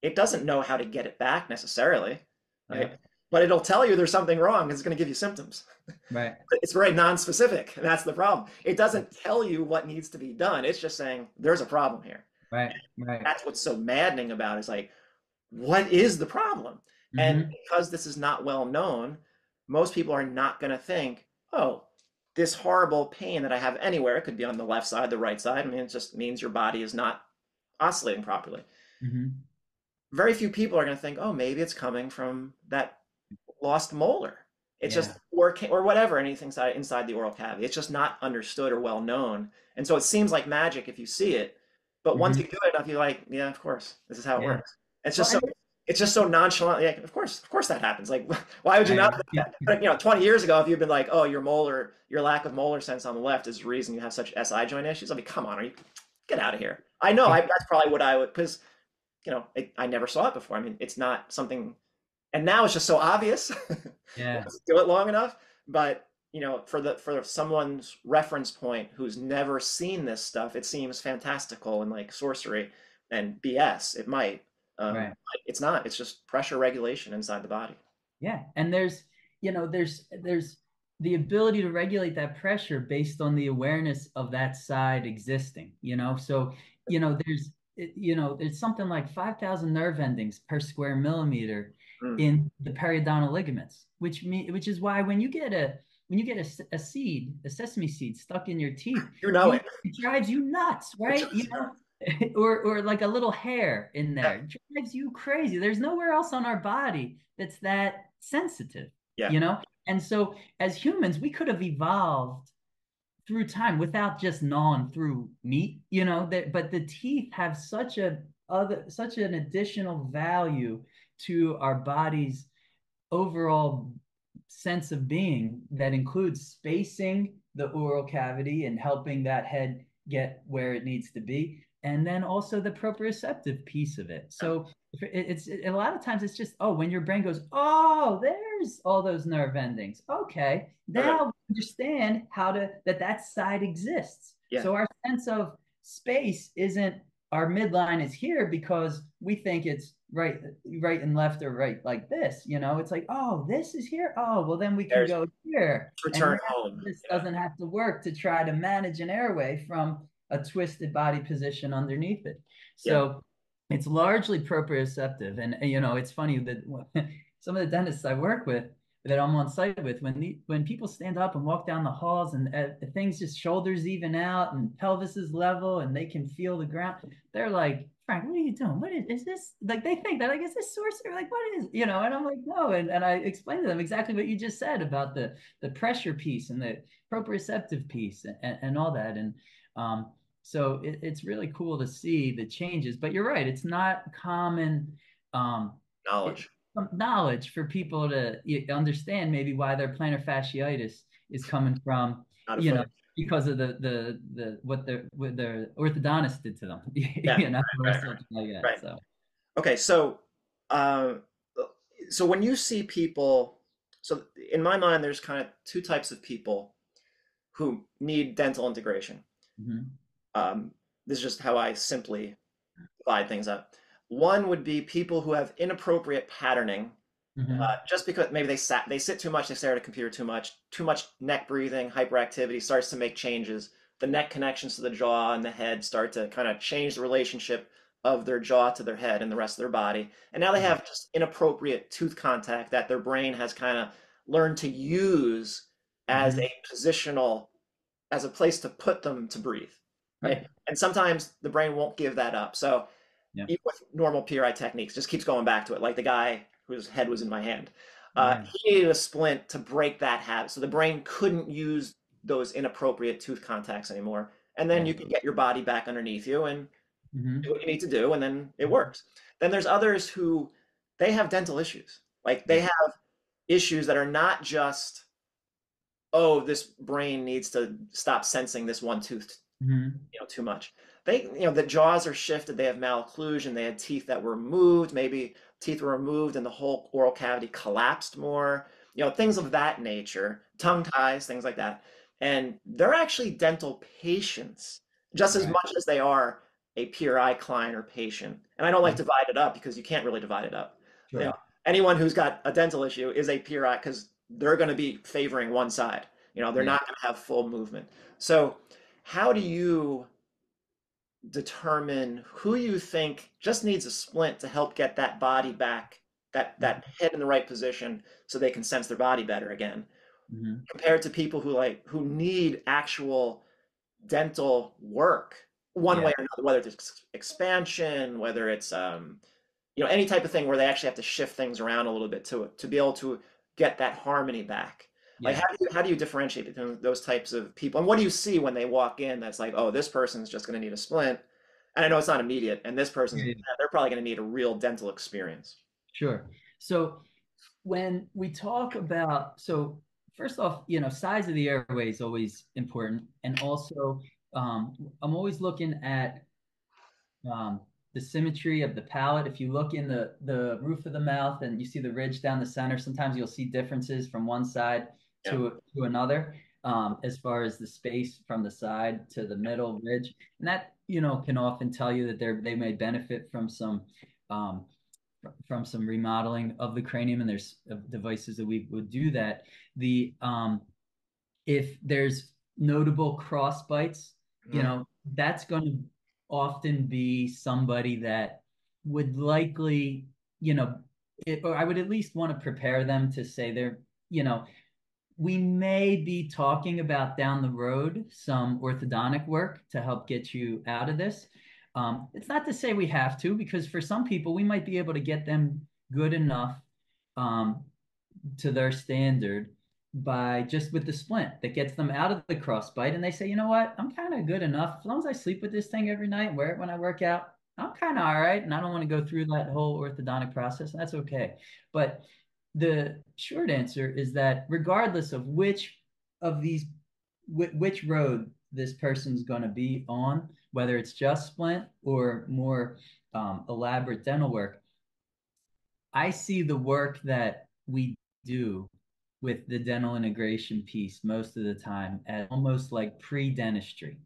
Speaker 1: it doesn't know how to get it back necessarily. Right. But it'll tell you there's something wrong because it's going to give you symptoms.
Speaker 3: Right.
Speaker 1: It's very non-specific, and that's the problem. It doesn't tell you what needs to be done. It's just saying there's a problem here.
Speaker 3: Right. Right.
Speaker 1: That's what's so maddening about it, is like, what is the problem?
Speaker 3: Mm-hmm.
Speaker 1: And because this is not well known, most people are not going to think, oh, this horrible pain that I have anywhere, it could be on the left side, the right side. I mean, it just means your body is not oscillating properly.
Speaker 3: hmm
Speaker 1: Very few people are going to think, oh, maybe it's coming from that lost molar. It's just or or whatever, anything inside inside the oral cavity. It's just not understood or well known, and so it seems like magic if you see it. But once you do it enough, you're like, yeah, of course, this is how it
Speaker 3: Mm-hmm. Yeah.
Speaker 1: works. It's just
Speaker 3: Well,
Speaker 1: so it's just so nonchalant. Like, of course, of course that happens. Like, why would you not? But, you know, 20 years ago, if you'd been like, oh, your molar, your lack of molar sense on the left is the reason you have such SI joint issues. I mean, come on, are you get out of here? I know, I, that's probably what I would because, you know, it, I never saw it before. I mean, it's not something, and now it's just so obvious.
Speaker 3: Yeah.
Speaker 1: Do it long enough. But you know, for the for someone's reference point who's never seen this stuff, it seems fantastical and like sorcery and BS. It might. Um,
Speaker 3: Right.
Speaker 1: It's not. It's just pressure regulation inside the body.
Speaker 3: Yeah, and there's, you know, there's there's the ability to regulate that pressure based on the awareness of that side existing, you know. So, you know, there's you know, there's something like 5,000 nerve endings per square millimeter
Speaker 1: Mm.
Speaker 3: in the periodontal ligaments, which mean which is why when you get a when you get a seed, a sesame seed stuck in your teeth,
Speaker 1: You know it.
Speaker 3: it drives you nuts, right? You know, or or like a little hair in there it drives you crazy. There's nowhere else on our body that's that sensitive.
Speaker 1: Yeah.
Speaker 3: You know, and so as humans, we could have evolved through time without just gnawing through meat. You know, that but the teeth have such a other such an additional value to our body's overall sense of being that includes spacing the oral cavity and helping that head get where it needs to be and then also the proprioceptive piece of it so it's it, a lot of times it's just oh when your brain goes oh there's all those nerve endings okay now we understand how to that that side exists
Speaker 1: Yeah.
Speaker 3: so our sense of space isn't our midline is here because we think it's right right and left or right like this you know it's like oh this is here oh well then we can
Speaker 1: There's-
Speaker 3: go here
Speaker 1: Return home.
Speaker 3: this
Speaker 1: Yeah.
Speaker 3: doesn't have to work to try to manage an airway from a twisted body position underneath it. So it's largely proprioceptive. And and, you know it's funny that some of the dentists i work with that i'm on site with when the when people stand up and walk down the halls and uh, things just shoulders even out and pelvis is level and they can feel the ground they're like frank what are you doing? What is, is this like they think that like is this sorcery like what is you know and i'm like no. And, and i explained to them exactly what you just said about the the pressure piece and the proprioceptive piece and, and all that. And um so it, it's really cool to see the changes but you're right it's not common um
Speaker 1: Knowledge.
Speaker 3: knowledge for people to understand maybe why their plantar fasciitis is coming from you know because of the the the what the what their orthodontist did to them
Speaker 1: Yeah,
Speaker 3: you know
Speaker 1: right,
Speaker 3: like that
Speaker 1: right.
Speaker 3: so
Speaker 1: Okay, so uh, so when you see people, so in my mind, there's kind of two types of people who need dental integration.
Speaker 3: mhm,
Speaker 1: Um, this is just how I simply divide things up. One would be people who have inappropriate patterning,
Speaker 3: mhm,
Speaker 1: uh, just because maybe they sat, they sit too much, they stare at a computer too much, too much neck breathing, hyperactivity starts to make changes. The neck connections to the jaw and the head start to kind of change the relationship of their jaw to their head and the rest of their body. And now they have just inappropriate tooth contact that their brain has kind of learned to use as
Speaker 3: Mhm.
Speaker 1: a positional, as a place to put them to breathe. Right. And sometimes the brain won't give that up. So
Speaker 3: Yeah.
Speaker 1: even with normal PRI techniques, just keeps going back to it, like the guy whose head was in my hand. Uh,
Speaker 3: Yeah.
Speaker 1: He needed a splint to break that habit. So the brain couldn't use those inappropriate tooth contacts anymore. And then you can get your body back underneath you and
Speaker 3: mhm,
Speaker 1: do what you need to do, and then it works. Then there's others who they have dental issues. Like they have issues that are not just, oh, this brain needs to stop sensing this one tooth
Speaker 3: mhm,
Speaker 1: you know too much. They you know the jaws are shifted. They have malocclusion. They had teeth that were moved. Maybe teeth were removed and the whole oral cavity collapsed more. You know things of that nature tongue ties things like that. And they're actually dental patients just as much as they are a PRI client or patient. And I don't like to divide it up because you can't really divide it up.
Speaker 3: Sure.
Speaker 1: Yeah. anyone who's got a dental issue is a PRI because they're going to be favoring one side. You know, they're yeah. not going to have full movement. So, how do you determine who you think just needs a splint to help get that body back, that that mm-hmm. head in the right position, so they can sense their body better again, mm-hmm. compared to people who like who need actual dental work one yeah. way or another, whether it's expansion, whether it's um, you know any type of thing where they actually have to shift things around a little bit to to be able to get that harmony back. Like how do you how do you differentiate between those types of people? And what do you see when they walk in that's like, oh, this person's just going to need a splint, and I know it's not immediate, and this person yeah. they're probably going to need a real dental experience.
Speaker 3: Sure. So when we talk about so first off, you know, size of the airway is always important, and also um, I'm always looking at um, the symmetry of the palate. If you look in the the roof of the mouth and you see the ridge down the center, sometimes you'll see differences from one side yeah. to to another um, as far as the space from the side to the middle ridge, and that you know can often tell you that they they may benefit from some um, from some remodeling of the cranium, and there's uh, devices that we would do that. The um, if there's notable cross bites, you know that's going to often be somebody that would likely, you know, it, or I would at least want to prepare them to say they're, you know, we may be talking about down the road some orthodontic work to help get you out of this. Um, it's not to say we have to, because for some people, we might be able to get them good enough um, to their standard by just with the splint that gets them out of the crossbite. And they say you know what? I'm kind of good enough. As long as i sleep with this thing every night wear it when i work out i'm kind of all right and i don't want to go through that whole orthodontic process And that's okay. But the short answer is that regardless of which of these which road this person's going to be on whether it's just splint or more um, elaborate dental work i see the work that we do with the dental integration piece most of the time as almost like pre-dentistry.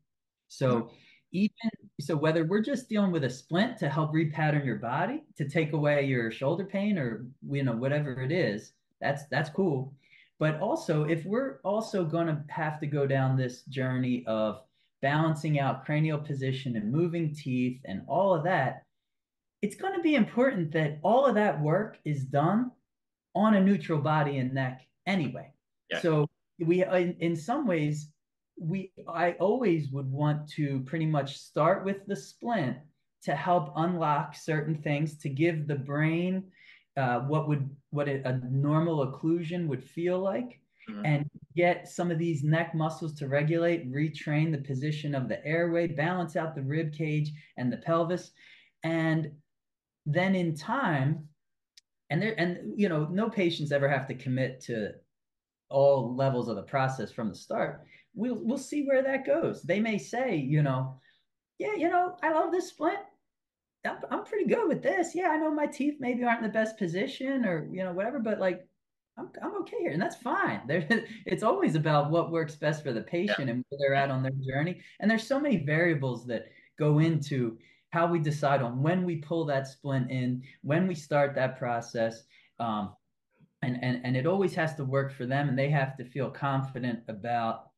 Speaker 3: So mm-hmm. even so whether we're just dealing with a splint to help repattern your body to take away your shoulder pain or you know whatever it is, that's that's cool. But also if we're also going to have to go down this journey of balancing out cranial position and moving teeth and all of that, it's going to be important that all of that work is done on a neutral body and neck anyway. Yeah. So we, in, in some ways, we I always would want to pretty much start with the splint to help unlock certain things to give the brain uh, what would what a, a, normal occlusion would feel like mm-hmm. and get some of these neck muscles to regulate retrain the position of the airway balance out the rib cage and the pelvis and then in time and there and you know no patients ever have to commit to all levels of the process from the start we'll we'll see where that goes they may say you know yeah you know i love this splint I'm, I'm pretty good with this yeah i know my teeth maybe aren't in the best position or you know whatever but like i'm, I'm okay here and that's fine there it's always about what works best for the patient yeah. and where they're at on their journey and there's so many variables that go into how we decide on when we pull that splint in, when we start that process. Um, and, and, and it always has to work for them, and they have to feel confident about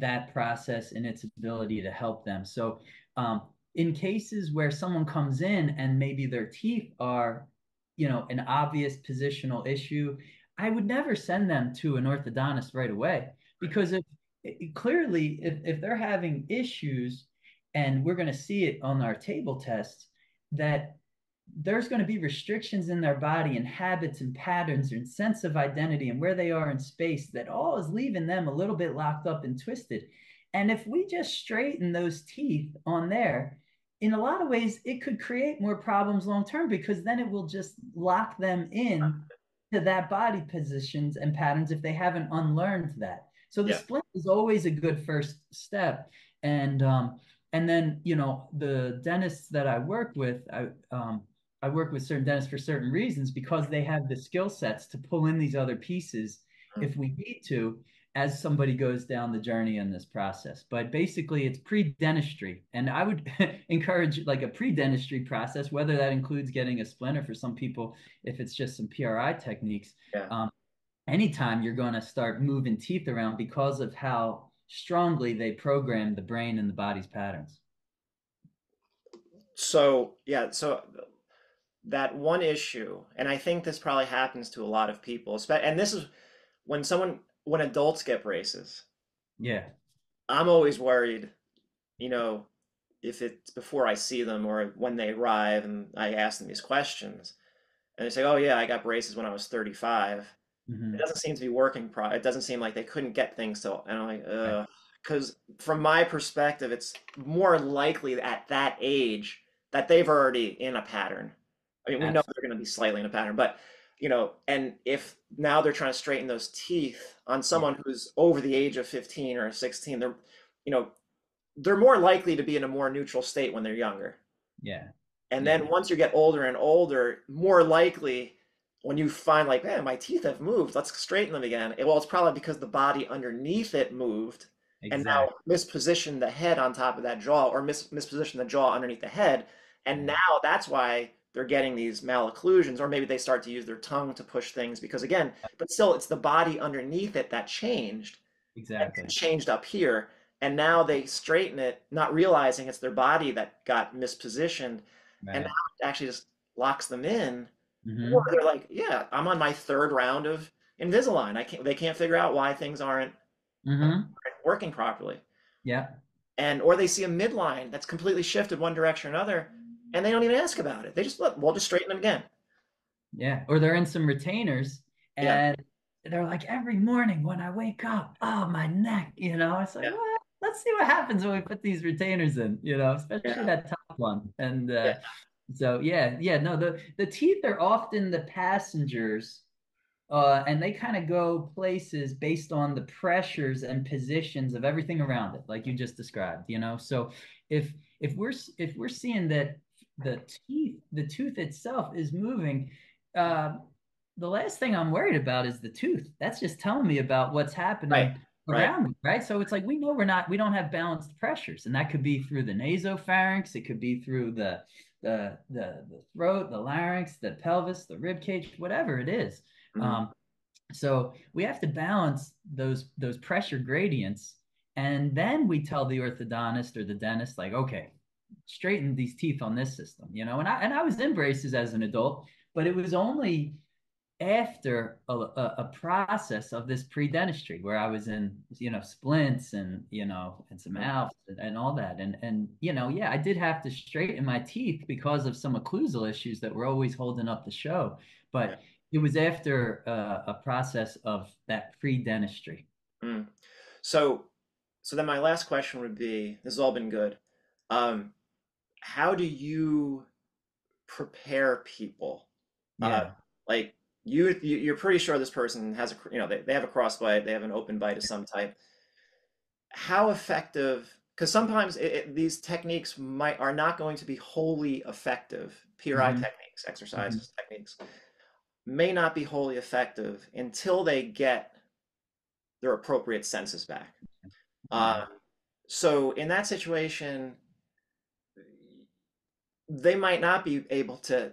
Speaker 3: that process and its ability to help them. So, um, in cases where someone comes in and maybe their teeth are, you know, an obvious positional issue, I would never send them to an orthodontist right away because if clearly if, if they're having issues and we're going to see it on our table tests that there's going to be restrictions in their body and habits and patterns and sense of identity and where they are in space that all is leaving them a little bit locked up and twisted. And if we just straighten those teeth on there, in a lot of ways, it could create more problems long term because then it will just lock them in to that body positions and patterns if they haven't unlearned that. So the yeah. splint is always a good first step. And um, and then you know the dentists that I work with, I um, I work with certain dentists for certain reasons because they have the skill sets to pull in these other pieces if we need to. as somebody goes down the journey in this process. But basically, it's pre-dentistry, and I would encourage like a pre-dentistry process, whether that includes getting a splinter for some people, if it's just some PRI techniques.
Speaker 1: Yeah.
Speaker 3: Um, anytime you're going to start moving teeth around because of how strongly they program the brain and the body's patterns.
Speaker 1: So yeah, so that one issue, and I think this probably happens to a lot of people, and this is when someone when adults get braces.
Speaker 3: Yeah.
Speaker 1: I'm always worried, you know, if it's before I see them or when they arrive and I ask them these questions, and they say, "Oh yeah, I got braces when I was 35." Mm-hmm. It doesn't seem to be working. Pro- it doesn't seem like they couldn't get things so. And I'm like, ugh. Because from my perspective, it's more likely at that age that they've already in a pattern. I mean, we know they're going to be slightly in a pattern, but you know, and if now they're trying to straighten those teeth on someone who's over the age of 15 or 16, they're, you know, they're more likely to be in a more neutral state when they're younger.
Speaker 3: Yeah.
Speaker 1: And
Speaker 3: yeah.
Speaker 1: then once you get older and older, more likely when you find like, man, my teeth have moved, let's straighten them again. Well, it's probably because the body underneath it moved exactly. and now mispositioned the head on top of that jaw or mis- mispositioned the jaw underneath the head. And now that's why they're getting these malocclusions, or maybe they start to use their tongue to push things because again, but still it's the body underneath it that changed.
Speaker 3: Exactly.
Speaker 1: changed up here. And now they straighten it, not realizing it's their body that got mispositioned. And now it actually just locks them in. Mm-hmm. Or they're like, yeah, I'm on my third round of Invisalign. I can't they can't figure out why things aren't,
Speaker 3: mm-hmm. aren't
Speaker 1: working properly.
Speaker 3: Yeah.
Speaker 1: And or they see a midline that's completely shifted one direction or another and they don't even ask about it. They just let we'll just straighten them again.
Speaker 3: Yeah, or they're in some retainers and yeah. they're like every morning when I wake up, oh my neck, you know. It's like, yeah. well, let's see what happens when we put these retainers in, you know, especially yeah. that top one. And uh, so yeah, yeah, no, the the teeth are often the passengers. Uh, and they kind of go places based on the pressures and positions of everything around it, like you just described. You know, so if if we're if we're seeing that the teeth, the tooth itself is moving. Uh, the last thing I'm worried about is the tooth. That's just telling me about what's happening right. around right. me, right? So it's like we know we're not, we don't have balanced pressures, and that could be through the nasopharynx, it could be through the the the, the throat, the larynx, the pelvis, the rib cage, whatever it is. Mm-hmm. Um, so we have to balance those those pressure gradients, and then we tell the orthodontist or the dentist, like, okay, straighten these teeth on this system, you know. And I and I was in braces as an adult, but it was only after a, a, a process of this pre-dentistry where I was in, you know, splints and you know, and some ALFs and, and all that. And and you know, yeah, I did have to straighten my teeth because of some occlusal issues that were always holding up the show. But it was after uh, a process of that pre-dentistry.
Speaker 1: Mm. So, so then my last question would be: This has all been good. Um, how do you prepare people?
Speaker 3: Uh, yeah. Uh,
Speaker 1: like you, you're pretty sure this person has a, you know, they, they have a crossbite, they have an open bite of some type. How effective? Because sometimes it, it, these techniques might are not going to be wholly effective. PRI mm-hmm. techniques, exercises mm-hmm. techniques, may not be wholly effective until they get their appropriate senses back. Mm-hmm. Um, so in that situation, they might not be able to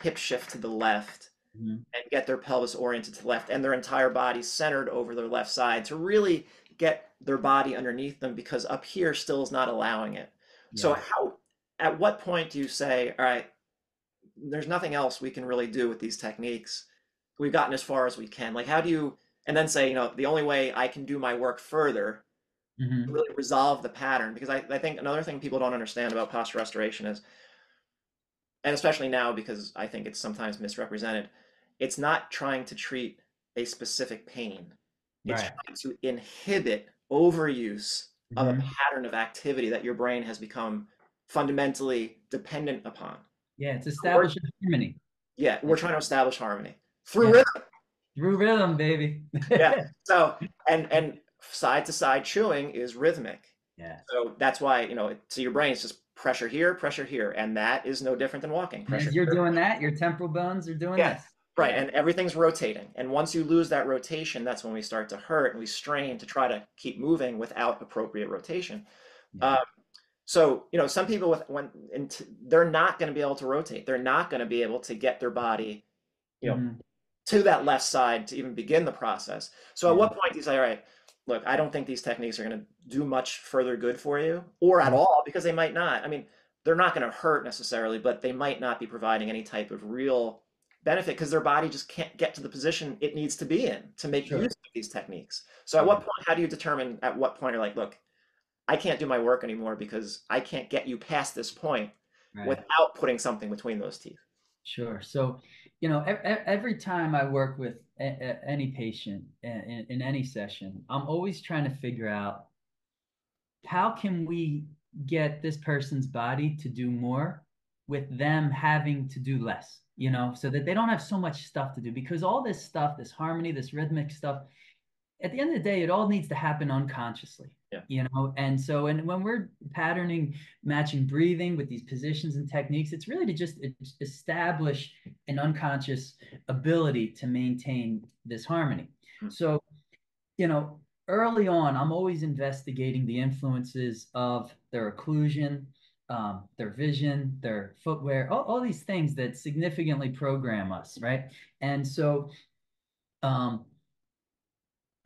Speaker 1: hip shift to the left mm-hmm. and get their pelvis oriented to the left and their entire body centered over their left side to really get their body underneath them because up here still is not allowing it. Yeah. So how at what point do you say, all right, there's nothing else we can really do with these techniques. We've gotten as far as we can. Like how do you and then say, you know, the only way I can do my work further mm-hmm. really resolve the pattern because I, I think another thing people don't understand about posture restoration is and especially now because I think it's sometimes misrepresented, it's not trying to treat a specific pain. It's right. trying to inhibit overuse mm-hmm. of a mm-hmm. pattern of activity that your brain has become fundamentally dependent upon.
Speaker 3: Yeah, it's establishing harmony.
Speaker 1: Yeah, we're trying to establish harmony through yeah. rhythm.
Speaker 3: Through rhythm, baby.
Speaker 1: yeah. So and and side to side chewing is rhythmic.
Speaker 3: Yeah.
Speaker 1: So that's why you know to your brain it's just pressure here, pressure here, and that is no different than walking. Pressure.
Speaker 3: As you're here. doing that, your temporal bones are doing
Speaker 1: yeah.
Speaker 3: this.
Speaker 1: Right, and everything's rotating. And once you lose that rotation, that's when we start to hurt and we strain to try to keep moving without appropriate rotation.
Speaker 3: Yeah.
Speaker 1: Um, so, you know, some people with when into, they're not going to be able to rotate. They're not going to be able to get their body, you know,
Speaker 3: Mhm.
Speaker 1: to that left side to even begin the process. So, at what point do you say, all right, look, I don't think these techniques are going to do much further good for you, or at
Speaker 3: Mhm.
Speaker 1: all, because they might not. I mean, they're not going to hurt necessarily, but they might not be providing any type of real benefit because their body just can't get to the position it needs to be in to make
Speaker 3: Sure.
Speaker 1: use of these techniques. So, at what point, how do you determine at what point you're like, look, I can't do my work anymore because I can't get you past this point
Speaker 3: Right.
Speaker 1: without putting something between those teeth?
Speaker 3: Sure. So, you know, ev- ev- every time I work with a- any patient in, in any session, I'm always trying to figure out how can we get this person's body to do more with them having to do less, you know, so that they don't have so much stuff to do because all this stuff, this harmony, this rhythmic stuff, at the end of the day, it all needs to happen unconsciously.
Speaker 1: Yeah.
Speaker 3: You know, and so and when we're patterning, matching breathing with these positions and techniques, it's really to just establish an unconscious ability to maintain this harmony.
Speaker 1: Hmm.
Speaker 3: So, you know, early on, I'm always investigating the influences of their occlusion, um, their vision, their footwear, all, all these things that significantly program us, right? And so, um,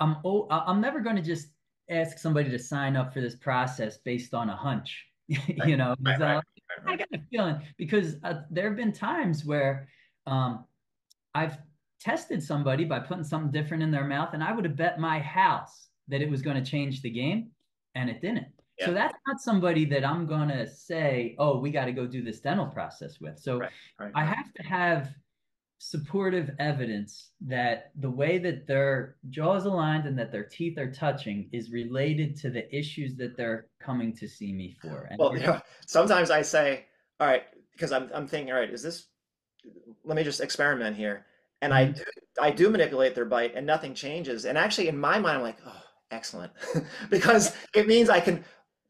Speaker 3: I'm oh, I'm never going to just ask somebody to sign up for this process based on a hunch, you know.
Speaker 1: Right, right,
Speaker 3: I got a feeling because uh, there have been times where um, I've tested somebody by putting something different in their mouth, and I would have bet my house that it was going to change the game, and it didn't. So that's not somebody that I'm going to say, "Oh, we got to go do this dental process with." So
Speaker 1: Right, right,
Speaker 3: I
Speaker 1: right.
Speaker 3: have to have supportive evidence that the way that their jaw is aligned and that their teeth are touching is related to the issues that they're coming to see me for. And
Speaker 1: Well, you know, sometimes I say, all right, because I'm I'm thinking, all right, is this? Let me just experiment here, and I
Speaker 3: Mhm.
Speaker 1: do I do manipulate their bite, and nothing changes. And actually, in my mind, I'm like, oh, excellent, because it means I can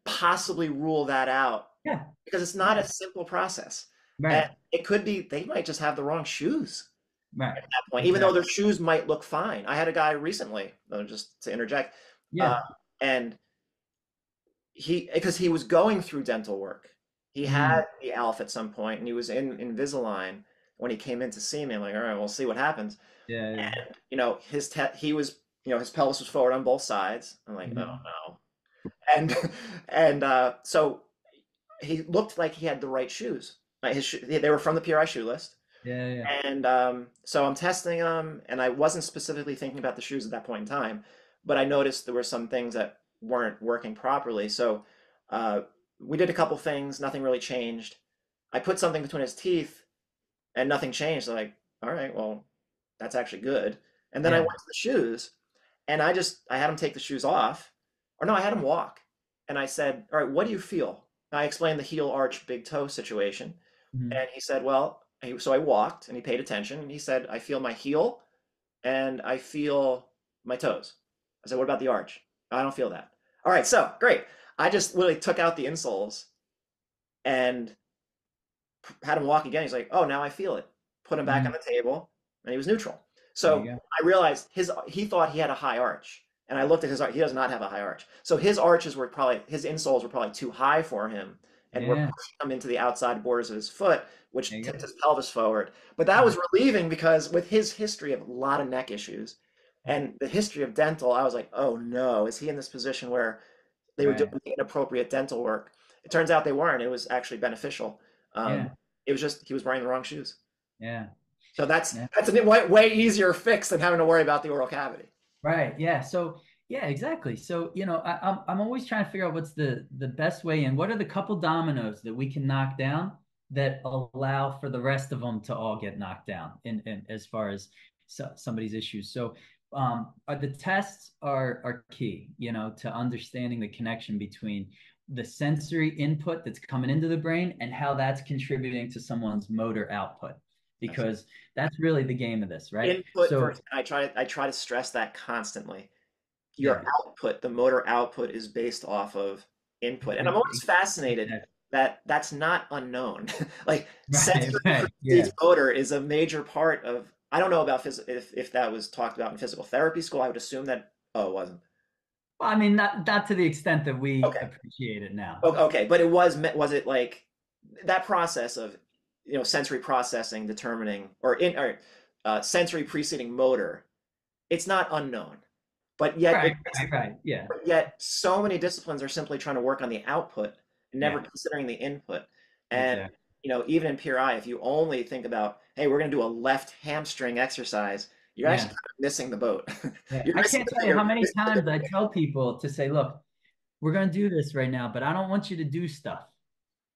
Speaker 1: possibly rule that out.
Speaker 3: Yeah.
Speaker 1: Because it's not a simple process,
Speaker 3: right,
Speaker 1: and it could be they might just have the wrong shoes
Speaker 3: right,
Speaker 1: at that point, even though their shoes might look fine. I had a guy recently, just to interject,
Speaker 3: yeah,
Speaker 1: uh, and he because he was going through dental work. He
Speaker 3: Mhm.
Speaker 1: had the ALF at some point, and he was in Invisalign when he came in to see me. I'm like, all right, we'll see what happens.
Speaker 3: yeah, yeah.
Speaker 1: And you know, his te- he was, you know, his pelvis was forward on both sides. I'm like,
Speaker 3: Mhm.
Speaker 1: oh no, and and uh, so he looked like he had the right shoes. Like his they were from the PRI shoe list.
Speaker 3: Yeah, yeah.
Speaker 1: And um, so I'm testing them, and I wasn't specifically thinking about the shoes at that point in time, but I noticed there were some things that weren't working properly. So uh, we did a couple things, nothing really changed. I put something between his teeth, and nothing changed. So like, all right, well, that's actually good. And then I went to the shoes, and I just I had him take the shoes off, or no, I had him walk, and I said, all right, what do you feel? I explained the heel arch big toe situation.
Speaker 3: Mhm.
Speaker 1: And he said, well, he, so I walked and he paid attention and he said, I feel my heel and I feel my toes. I said, what about the arch? I don't feel that. All right, so great. I just literally took out the insoles and had him walk again. He's like, oh, now I feel it. Put him back on the table and he was neutral. So. I realized his he thought he had a high arch. And I looked at his arch. He does not have a high arch. So his arches were probably his insoles were probably too high for him and were
Speaker 3: Yeah.
Speaker 1: pushing him into the outside borders of his foot, which
Speaker 3: go.
Speaker 1: tipped his pelvis forward. But that was relieving because with his history of a lot of neck issues and the history of dental, I was like, oh no, is he in this position where they were
Speaker 3: Right.
Speaker 1: doing inappropriate dental work? It turns out they weren't. It was actually beneficial. Um,
Speaker 3: Yeah.
Speaker 1: It was just he was wearing the wrong shoes.
Speaker 3: Yeah.
Speaker 1: So that's
Speaker 3: Yeah.
Speaker 1: that's a way, way easier fix than having to worry about the oral cavity.
Speaker 3: Right. Yeah. So yeah, exactly. So you know, I, I'm I'm always trying to figure out what's the the best way and what are the couple dominoes that we can knock down that allow for the rest of them to all get knocked down in, in as far as so, somebody's issues. So um, are the tests are are key, you know, to understanding the connection between the sensory input that's coming into the brain and how that's contributing to someone's motor output, because that's really the game of this, right?
Speaker 1: Input
Speaker 3: So-
Speaker 1: first. I try I try to stress that constantly. Your
Speaker 3: Yeah.
Speaker 1: output, the motor output, is based off of input, and I'm always fascinated that that's not unknown. like
Speaker 3: Right,
Speaker 1: sensory
Speaker 3: right, yeah.
Speaker 1: motor is a major part of I don't know about phys- if if that was talked about in physical therapy school. I would assume that oh, it wasn't.
Speaker 3: Well, I mean, not not to the extent that we
Speaker 1: Okay.
Speaker 3: appreciate it now.
Speaker 1: Okay, but it was was it like that process of you know sensory processing determining or in or uh, sensory preceding motor. It's not unknown, but yet
Speaker 3: Right, right, right. Yeah.
Speaker 1: Yet so many disciplines are simply trying to work on the output and never
Speaker 3: Yeah.
Speaker 1: considering the input. And
Speaker 3: Exactly.
Speaker 1: you know, even in PRI, if you only think about, hey, we're going to do a left hamstring exercise, you're
Speaker 3: Yeah.
Speaker 1: actually missing the boat.
Speaker 3: Yeah. I can't tell you how many times I tell people to say, look, we're going to do this right now, but I don't want you to do stuff.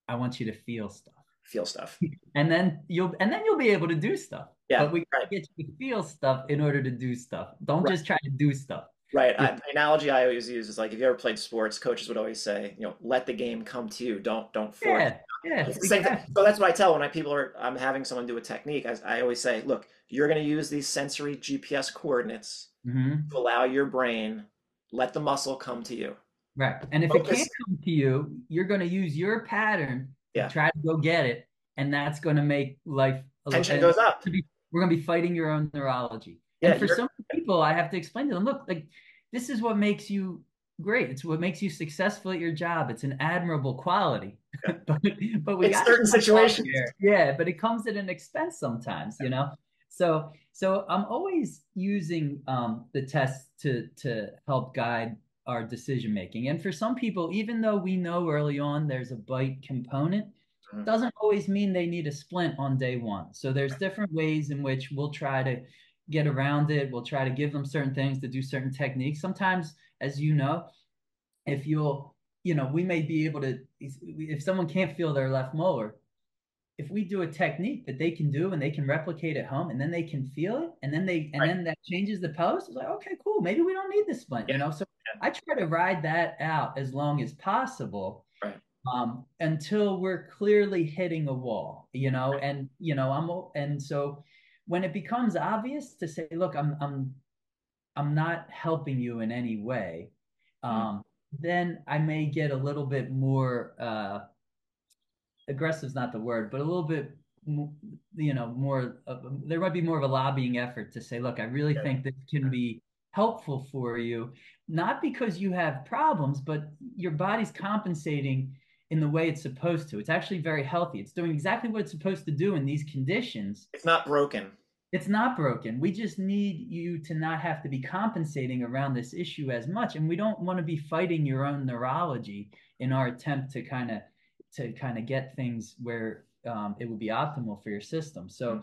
Speaker 3: I want you to feel stuff.
Speaker 1: feel stuff.
Speaker 3: And then you'll and then you'll be able to do stuff.
Speaker 1: Yeah,
Speaker 3: But we gotta
Speaker 1: right.
Speaker 3: get you to feel stuff in order to do stuff. Don't
Speaker 1: Right.
Speaker 3: just try to do stuff.
Speaker 1: Right. I, the analogy I always use is like if you ever played sports, coaches would always say, you know, let the game come to you. Don't don't force.
Speaker 3: Yeah. Yeah.
Speaker 1: Same thing.
Speaker 3: exactly.
Speaker 1: So that's what I tell when I people are I'm having someone do a technique. I, I always say, look, you're going to use these sensory GPS coordinates
Speaker 3: Mhm.
Speaker 1: to allow your brain let the muscle come to you.
Speaker 3: Right. And if it can't come to you, you're going to use your pattern to
Speaker 1: Yeah.
Speaker 3: try to go get it. And that's going to make life a little-
Speaker 1: Tension goes up.
Speaker 3: to be- we're going to be fighting your own neurology.
Speaker 1: Yeah,
Speaker 3: and for some people, I have to explain to them, look, like this is what makes you great. It's what makes you successful at your job. It's an admirable quality. but, but we gotta
Speaker 1: certain situations.
Speaker 3: Yeah, but it comes at an expense sometimes, you know. So so I'm always using um, the test to to help guide our decision making. And for some people, even though we know early on there's a bite component,
Speaker 1: Mhm.
Speaker 3: doesn't always mean they need a splint on day one. So there's different ways in which we'll try to get around it. We'll try to give them certain things to do certain techniques. Sometimes, as you know, if you'll, you know, we may be able to, if someone can't feel their left molar, if we do a technique that they can do and they can replicate at home and then they can feel it and then they and
Speaker 1: Right.
Speaker 3: then that changes the post, it's like, okay, cool. Maybe we don't need the splint, you know? So I try to ride that out as long as possible.
Speaker 1: Right.
Speaker 3: Um, until we're clearly hitting a wall, you know, and you know, I'm and so when it becomes obvious to say, look, I'm I'm I'm not helping you in any way, um, then I may get a little bit more uh aggressive is not the word, but a little bit, you know, more. Uh, there might be more of a lobbying effort to say, look, I really
Speaker 1: Yeah.
Speaker 3: think this can be helpful for you, not because you have problems, but your body's compensating in the way it's supposed to. It's actually very healthy. It's doing exactly what it's supposed to do in these conditions.
Speaker 1: It's not broken.
Speaker 3: It's not broken. We just need you to not have to be compensating around this issue as much. And we don't want to be fighting your own neurology in our attempt to kind of to kind of get things where um, it would be optimal for your system. So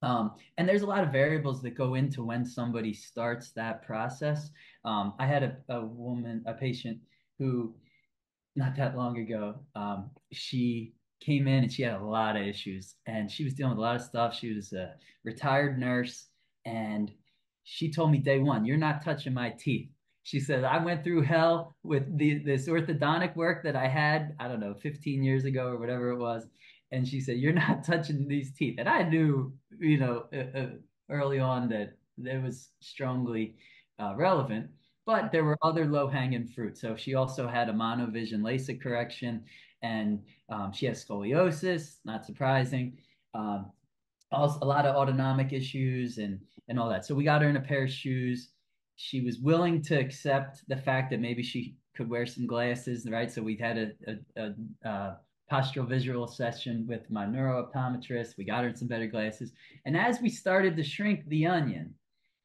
Speaker 3: um, and there's a lot of variables that go into when somebody starts that process. Um, I had a, a woman, a patient who not that long ago, um, she came in and she had a lot of issues and she was dealing with a lot of stuff. She was a retired nurse and she told me day one, you're not touching my teeth. She said, I went through hell with the, this orthodontic work that I had, I don't know, 15 years ago or whatever it was. And she said, you're not touching these teeth. And I knew, you know, uh, uh, early on that it was strongly uh, relevant but there were other low-hanging fruit. So she also had a monovision LASIK correction, and um, she has scoliosis. Not surprising. Um, also, a lot of autonomic issues and and all that. So we got her in a pair of shoes. She was willing to accept the fact that maybe she could wear some glasses, right? So we had a, a, a uh, postural visual session with my neurooptometrist. We got her in some better glasses, and as we started to shrink the onion,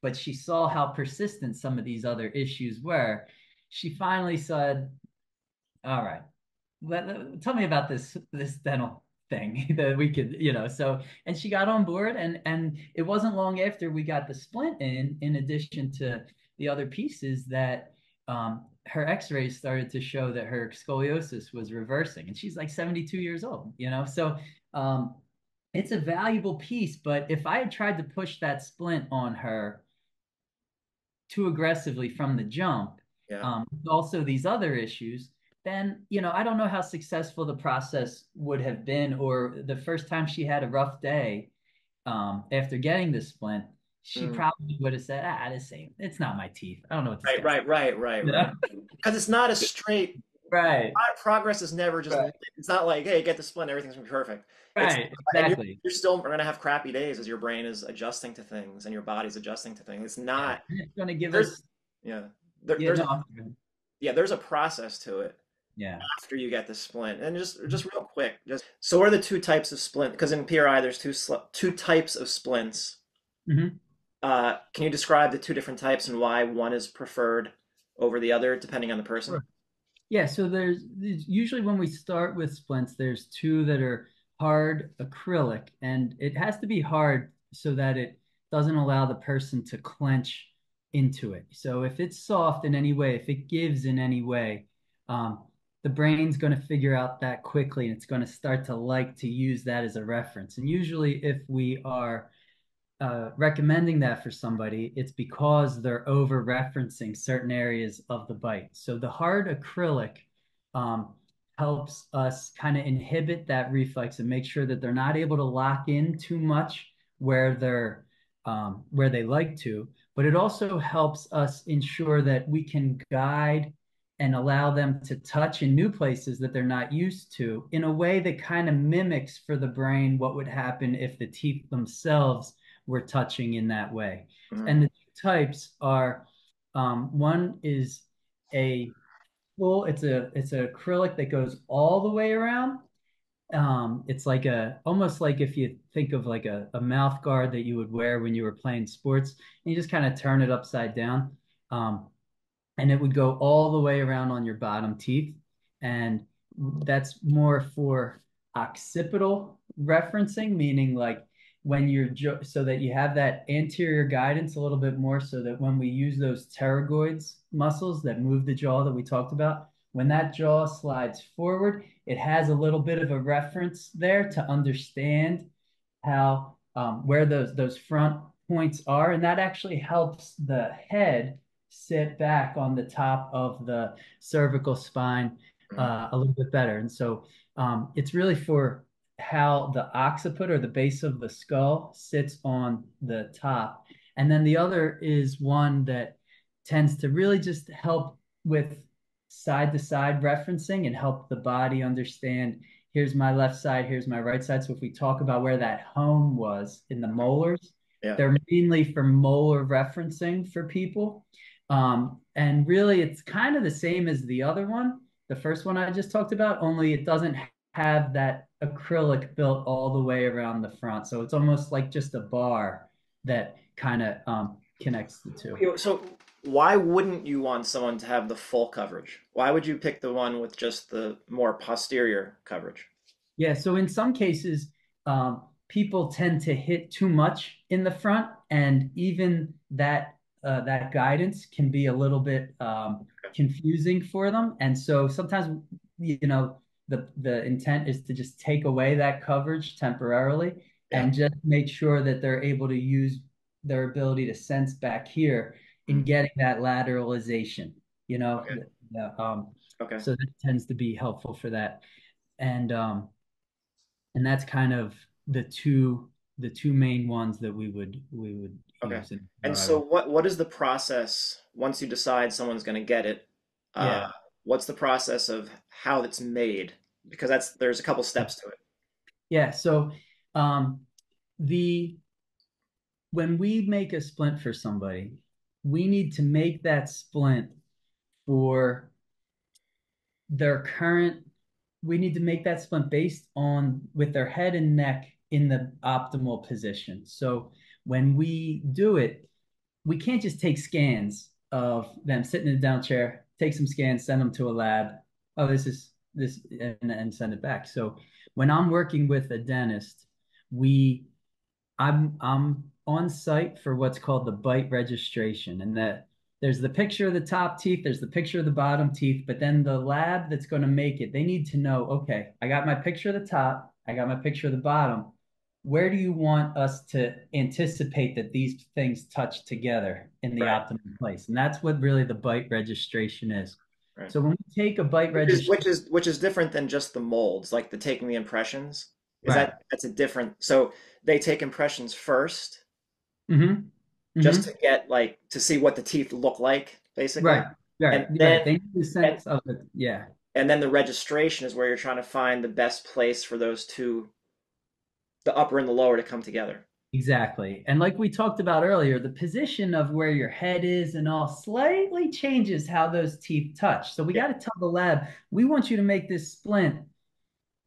Speaker 3: but she saw how persistent some of these other issues were. She finally said, "All right, let, tell me about this this dental thing that we could, you know." So, and she got on board, and and it wasn't long after we got the splint in, in addition to the other pieces, that um, her X-rays started to show that her scoliosis was reversing, and she's like 72 years old, you know. So. Um, it's a valuable piece, but if I had tried to push that splint on her too aggressively from the jump,
Speaker 1: Yeah.
Speaker 3: um, also these other issues, then you know I don't know how successful the process would have been. Or the first time she had a rough day um, after getting the splint, she
Speaker 1: Mm.
Speaker 3: probably would have said, "Ah, this ain't. It's not my teeth. I don't know what
Speaker 1: Right, right, right, right, right. Because it's not a straight
Speaker 3: right.
Speaker 1: Progress is never just. Right. It's not like hey, get the splint, everything's gonna be perfect.
Speaker 3: Right. It's, exactly.
Speaker 1: You're, you're, still going to have crappy days as your brain is adjusting to things and your body's adjusting to things. It's not.
Speaker 3: It's going to give us.
Speaker 1: Yeah. There, there's a, yeah. There's a process to it.
Speaker 3: Yeah.
Speaker 1: After you get the splint, and just just real quick, just so what are the two types of splint? Because in PRI, there's two two types of splints.
Speaker 3: Mm-hmm.
Speaker 1: Uh, can you describe the two different types and why one is preferred over the other, depending on the person? Sure.
Speaker 3: Yeah. So there's, usually when we start with splints, there's two that are hard acrylic, and it has to be hard so that it doesn't allow the person to clench into it. So if it's soft in any way, if it gives in any way, um, the brain's going to figure out that quickly and it's going to start to like to use that as a reference. And usually, if we are uh, recommending that for somebody, it's because they're over referencing certain areas of the bite. So the hard acrylic um, helps us kind of inhibit that reflex and make sure that they're not able to lock in too much where they're um, where they like to. But it also helps us ensure that we can guide and allow them to touch in new places that they're not used to in a way that kind of mimics for the brain what would happen if the teeth themselves were touching in that way. Mm-hmm. And the types are um, one is a full it's a it's an acrylic that goes all the way around um, it's like a almost like if you think of like a, a mouth guard that you would wear when you were playing sports and you just kind of turn it upside down um, and it would go all the way around on your bottom teeth. And that's more for occipital referencing, meaning like when you're jo- so that you have that anterior guidance a little bit more so that when we use those pterygoids muscles that move the jaw that we talked about, when that jaw slides forward, it has a little bit of a reference there to understand how um, where those those front points are, and that actually helps the head sit back on the top of the cervical spine uh, a little bit better. And so um, it's really for how the occiput or the base of the skull sits on the top. And then the other is one that tends to really just help with side to side referencing and help the body understand here's my left side, here's my right side. So if we talk about where that home was in the molars, yeah. they're mainly for molar referencing for people. Um, and really, it's kind of the same as the other one, the first one I just talked about, only it doesn't have that acrylic built all the way around the front. So it's almost like just a bar that kind of um, connects the two.
Speaker 1: So why wouldn't you want someone to have the full coverage? Why would you pick the one with just the more posterior coverage?
Speaker 3: Yeah, so in some cases, um, people tend to hit too much in the front, and even that uh, that guidance can be a little bit um, confusing for them. And so sometimes, you know, the the intent is to just take away that coverage temporarily yeah. and just make sure that they're able to use their ability to sense back here in mm-hmm. getting that lateralization. You know, okay. Um, okay. So that tends to be helpful for that, and um, and that's kind of the two the two main ones that we would we would
Speaker 1: okay. And so what what is the process once you decide someone's going to get it? Uh, yeah. What's the process of how it's made? Because that's there's a couple steps to it.
Speaker 3: Yeah. So um, the when we make a splint for somebody, we need to make that splint for their current. We need to make that splint based on with their head and neck in the optimal position. So when we do it, we can't just take scans of them sitting in a down chair, take some scans, send them to a lab. Oh, this is this, and, and send it back. So when I'm working with a dentist, we, I'm I'm on site for what's called the bite registration, and that there's the picture of the top teeth, there's the picture of the bottom teeth, but then the lab that's going to make it, they need to know, okay, I got my picture of the top, I got my picture of the bottom where do you want us to anticipate that these things touch together in the right. optimal place? And that's what really the bite registration is. Right. So when we take a bite registration,
Speaker 1: which is which is different than just the molds, like the taking the impressions. Is right. that that's a different? So they take impressions 1st
Speaker 3: mm-hmm. mm-hmm.
Speaker 1: just to get like to see what the teeth look like, basically.
Speaker 3: Right. Right. And then, they the sense and, of it. Yeah.
Speaker 1: and then the registration is where you're trying to find the best place for those two the upper and the lower to come together
Speaker 3: exactly and like we talked about earlier the position of where your head is and all slightly changes how those teeth touch so we yeah. got to tell the lab we want you to make this splint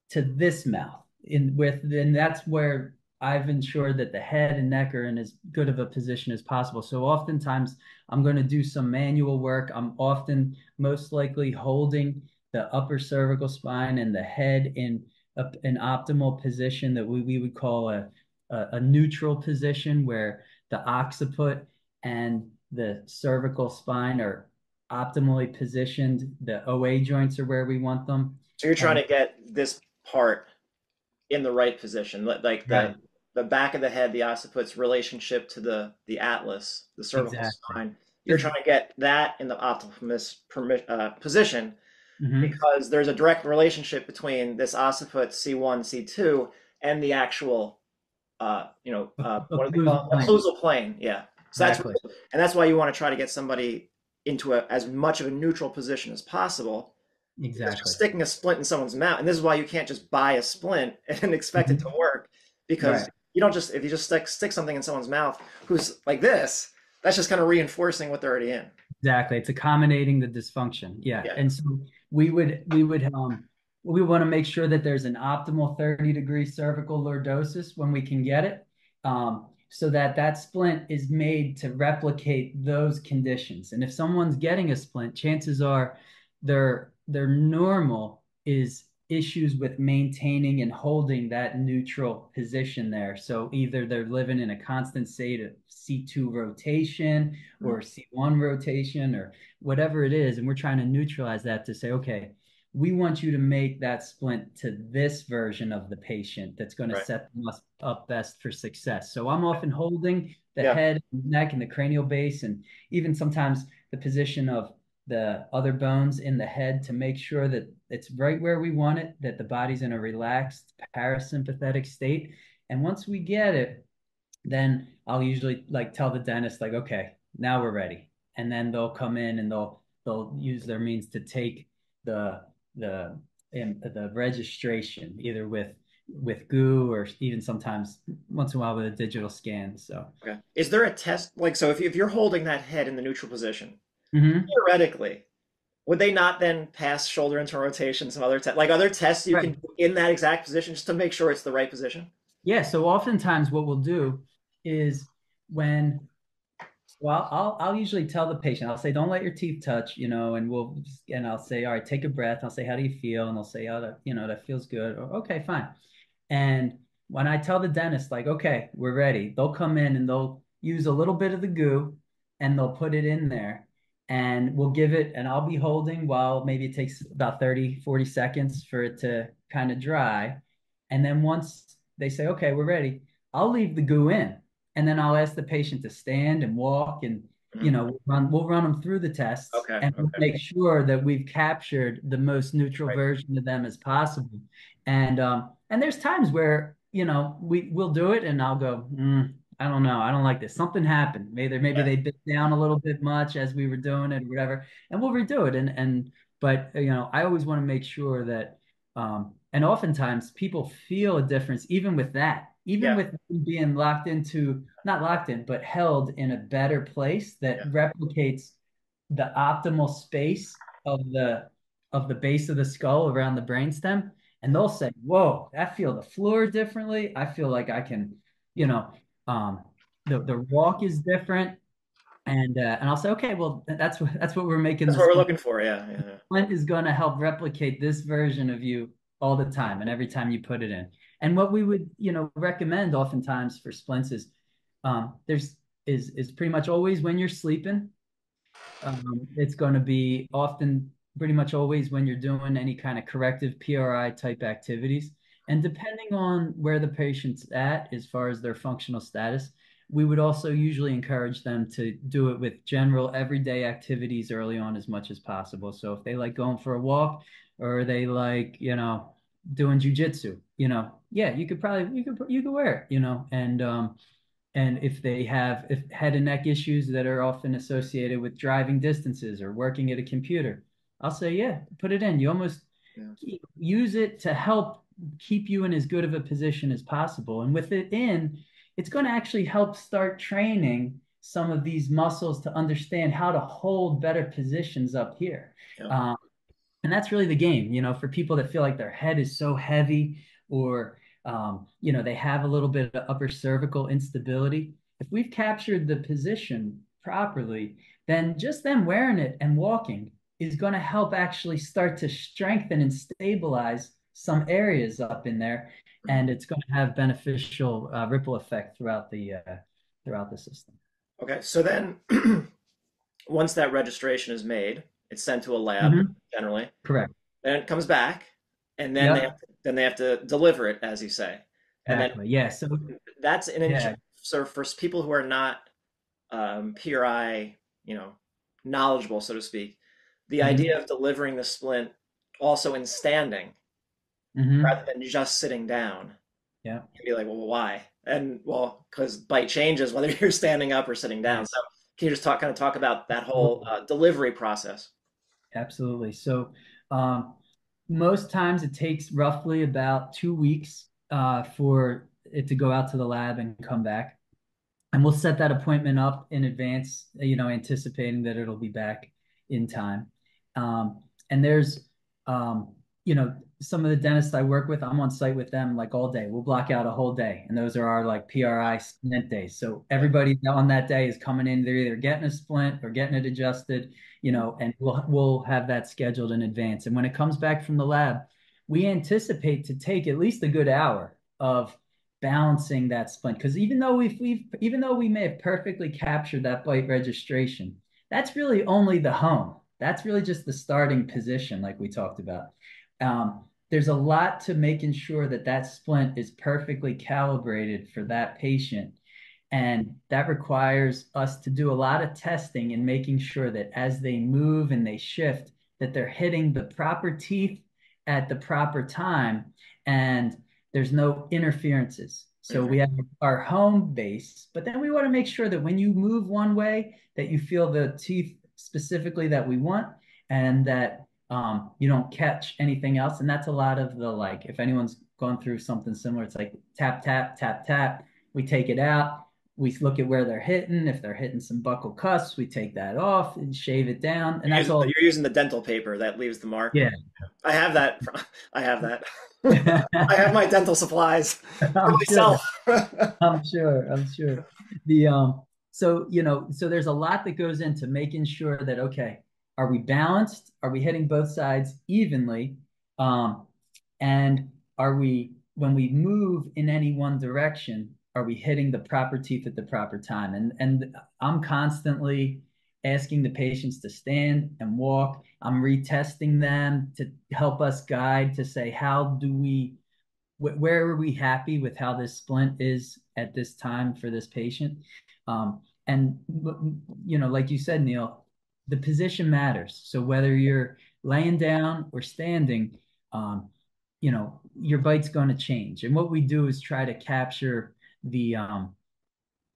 Speaker 3: to this mouth in with and that's where I've ensured that the head and neck are in as good of a position as possible. So oftentimes I'm going to do some manual work. I'm often most likely holding the upper cervical spine and the head in a, an optimal position that we, we would call a, a, a neutral position where the occiput and the cervical spine are optimally positioned. The OA joints are where we want them.
Speaker 1: So you're trying to get this part in the right position, like the right the back of the head, the occiput's relationship to the the atlas, the cervical exactly. spine. You're trying to get that in the optimal uh, position mm-hmm. because there's a direct relationship between this occiput C1, C2, and the actual, uh, you know, uh, what do they call it? Occlusal plane. Yeah. So exactly. that's and that's why you want to try to get somebody into a, as much of a neutral position as possible.
Speaker 3: Exactly.
Speaker 1: Sticking a splint in someone's mouth, and this is why you can't just buy a splint and expect mm-hmm. it to work because right you don't just if you just stick stick something in someone's mouth who's like this, that's just kind of reinforcing what they're already in.
Speaker 3: Exactly. It's accommodating the dysfunction. Yeah. yeah. And so we would we would um we want to make sure that there's an optimal 30 degree cervical lordosis when we can get it. Um, so that that splint is made to replicate those conditions. And if someone's getting a splint, chances are their their normal is issues with maintaining and holding that neutral position there. So either they're living in a constant state of C2 rotation or mm-hmm. C1 rotation or whatever it is. And we're trying to neutralize that to say, okay, we want you to make that splint to this version of the patient that's going right. to set them up best for success. So I'm often holding the yeah. head, neck, and the cranial base, and even sometimes the position of the other bones in the head to make sure that it's right where we want it, that the body's in a relaxed parasympathetic state. And once we get it, then I'll usually like tell the dentist, like, okay, now we're ready. And then they'll come in and they'll they'll use their means to take the the in, the registration either with with goo or even sometimes once in a while with a digital scan. So
Speaker 1: okay. Is there a test like so if, if you're holding that head in the neutral position, mm-hmm. theoretically, would they not then pass shoulder internal rotation, some other test, like other tests you right. can do in that exact position just to make sure it's the right position?
Speaker 3: Yeah. So oftentimes what we'll do is when, well, I'll, I'll usually tell the patient, I'll say, don't let your teeth touch, you know, and we'll, and I'll say, all right, take a breath. I'll say, how do you feel? And they'll say, oh, that, you know, that feels good. Or, okay, fine. And when I tell the dentist, like, okay, we're ready, they'll come in and they'll use a little bit of the goo and they'll put it in there and we'll give it and I'll be holding while maybe it takes about 30, 40 seconds for it to kind of dry. And then once they say, okay, we're ready, I'll leave the goo in. And then I'll ask the patient to stand and walk and you know, we'll run, we'll run them through the tests
Speaker 1: okay,
Speaker 3: and
Speaker 1: okay.
Speaker 3: make sure that we've captured the most neutral right. version of them as possible. And um, and there's times where you know we we'll do it, and I'll go, mm, I don't know. I don't like this. Something happened. Maybe maybe they bit down a little bit much as we were doing it or whatever. And we'll redo it. And and but you know, I always want to make sure that um and oftentimes people feel a difference even with that. Even yeah. with being locked into not locked in, but held in a better place that yeah. replicates the optimal space of the of the base of the skull around the brainstem. And they'll say, Whoa, I feel the floor differently. I feel like I can, you know, um, the the walk is different, and uh, and I'll say, okay, well, that's what that's what we're making.
Speaker 1: That's what we're looking for. Yeah, yeah.
Speaker 3: Flint is going to help replicate this version of you all the time, and every time you put it in. And what we would, you know, recommend oftentimes for splints is, um, there's is is pretty much always when you're sleeping. Um, it's going to be often pretty much always when you're doing any kind of corrective PRI type activities. And depending on where the patient's at as far as their functional status, we would also usually encourage them to do it with general everyday activities early on as much as possible. So if they like going for a walk or they like, you know, doing jujitsu, you know, yeah, you could probably you could you could wear it, you know, and um and if they have if head and neck issues that are often associated with driving distances or working at a computer, I'll say, yeah, put it in. You almost yeah. use it to help keep you in as good of a position as possible. And with it in, it's going to actually help start training some of these muscles to understand how to hold better positions up here. Yeah. Um, and that's really the game, you know, for people that feel like their head is so heavy or, um, you know, they have a little bit of upper cervical instability. If we've captured the position properly, then just them wearing it and walking is going to help actually start to strengthen and stabilize some areas up in there and it's going to have beneficial uh, ripple effect throughout the uh, throughout the system
Speaker 1: okay so then once that registration is made it's sent to a lab mm-hmm. generally
Speaker 3: correct
Speaker 1: then it comes back and then yep. they have to, then they have to deliver it as you say
Speaker 3: and exactly. then yeah so
Speaker 1: that's an yeah. so for people who are not um, PRI you know knowledgeable so to speak the mm-hmm. idea of delivering the splint also in standing mm-hmm. rather than just sitting down.
Speaker 3: Yeah.
Speaker 1: You'd be like, well, why? And well, because bite changes whether you're standing up or sitting down. So can you just talk kind of talk about that whole uh, delivery process?
Speaker 3: Absolutely. So um, most times it takes roughly about two weeks uh, for it to go out to the lab and come back. And we'll set that appointment up in advance, you know, anticipating that it'll be back in time. Um, and there's, um, you know, some of the dentists I work with, I'm on site with them like all day. We'll block out a whole day, and those are our like PRI splint days. So everybody on that day is coming in. They're either getting a splint or getting it adjusted, you know, and we'll we'll have that scheduled in advance. And when it comes back from the lab, we anticipate to take at least a good hour of balancing that splint because even though we've, we've even though we may have perfectly captured that bite registration, that's really only the home. That's really just the starting position, like we talked about. Um, there's a lot to making sure that that splint is perfectly calibrated for that patient. And that requires us to do a lot of testing and making sure that as they move and they shift, that they're hitting the proper teeth at the proper time and there's no interferences. So we have our home base, but then we want to make sure that when you move one way, that you feel the teeth specifically that we want and that um, you don't catch anything else. And that's a lot of the like, if anyone's gone through something similar, it's like tap, tap, tap, tap. We take it out. We look at where they're hitting. If they're hitting some buccal cusps, we take that off and shave it down. And
Speaker 1: you're
Speaker 3: that's
Speaker 1: using,
Speaker 3: all.
Speaker 1: You're using the dental paper that leaves the mark.
Speaker 3: Yeah.
Speaker 1: I have that. I have that. I have my dental supplies I'm myself.
Speaker 3: Sure. I'm sure. I'm sure. The um. So you know, so there's a lot that goes into making sure that okay, are we balanced? Are we hitting both sides evenly? Um, and are we, when we move in any one direction, are we hitting the proper teeth at the proper time? And and I'm constantly asking the patients to stand and walk. I'm retesting them to help us guide to say how do we where are we happy with how this splint is at this time for this patient um, and you know like you said Neal the position matters. So whether you're laying down or standing, um, you know, your bite's going to change. And what we do is try to capture the um,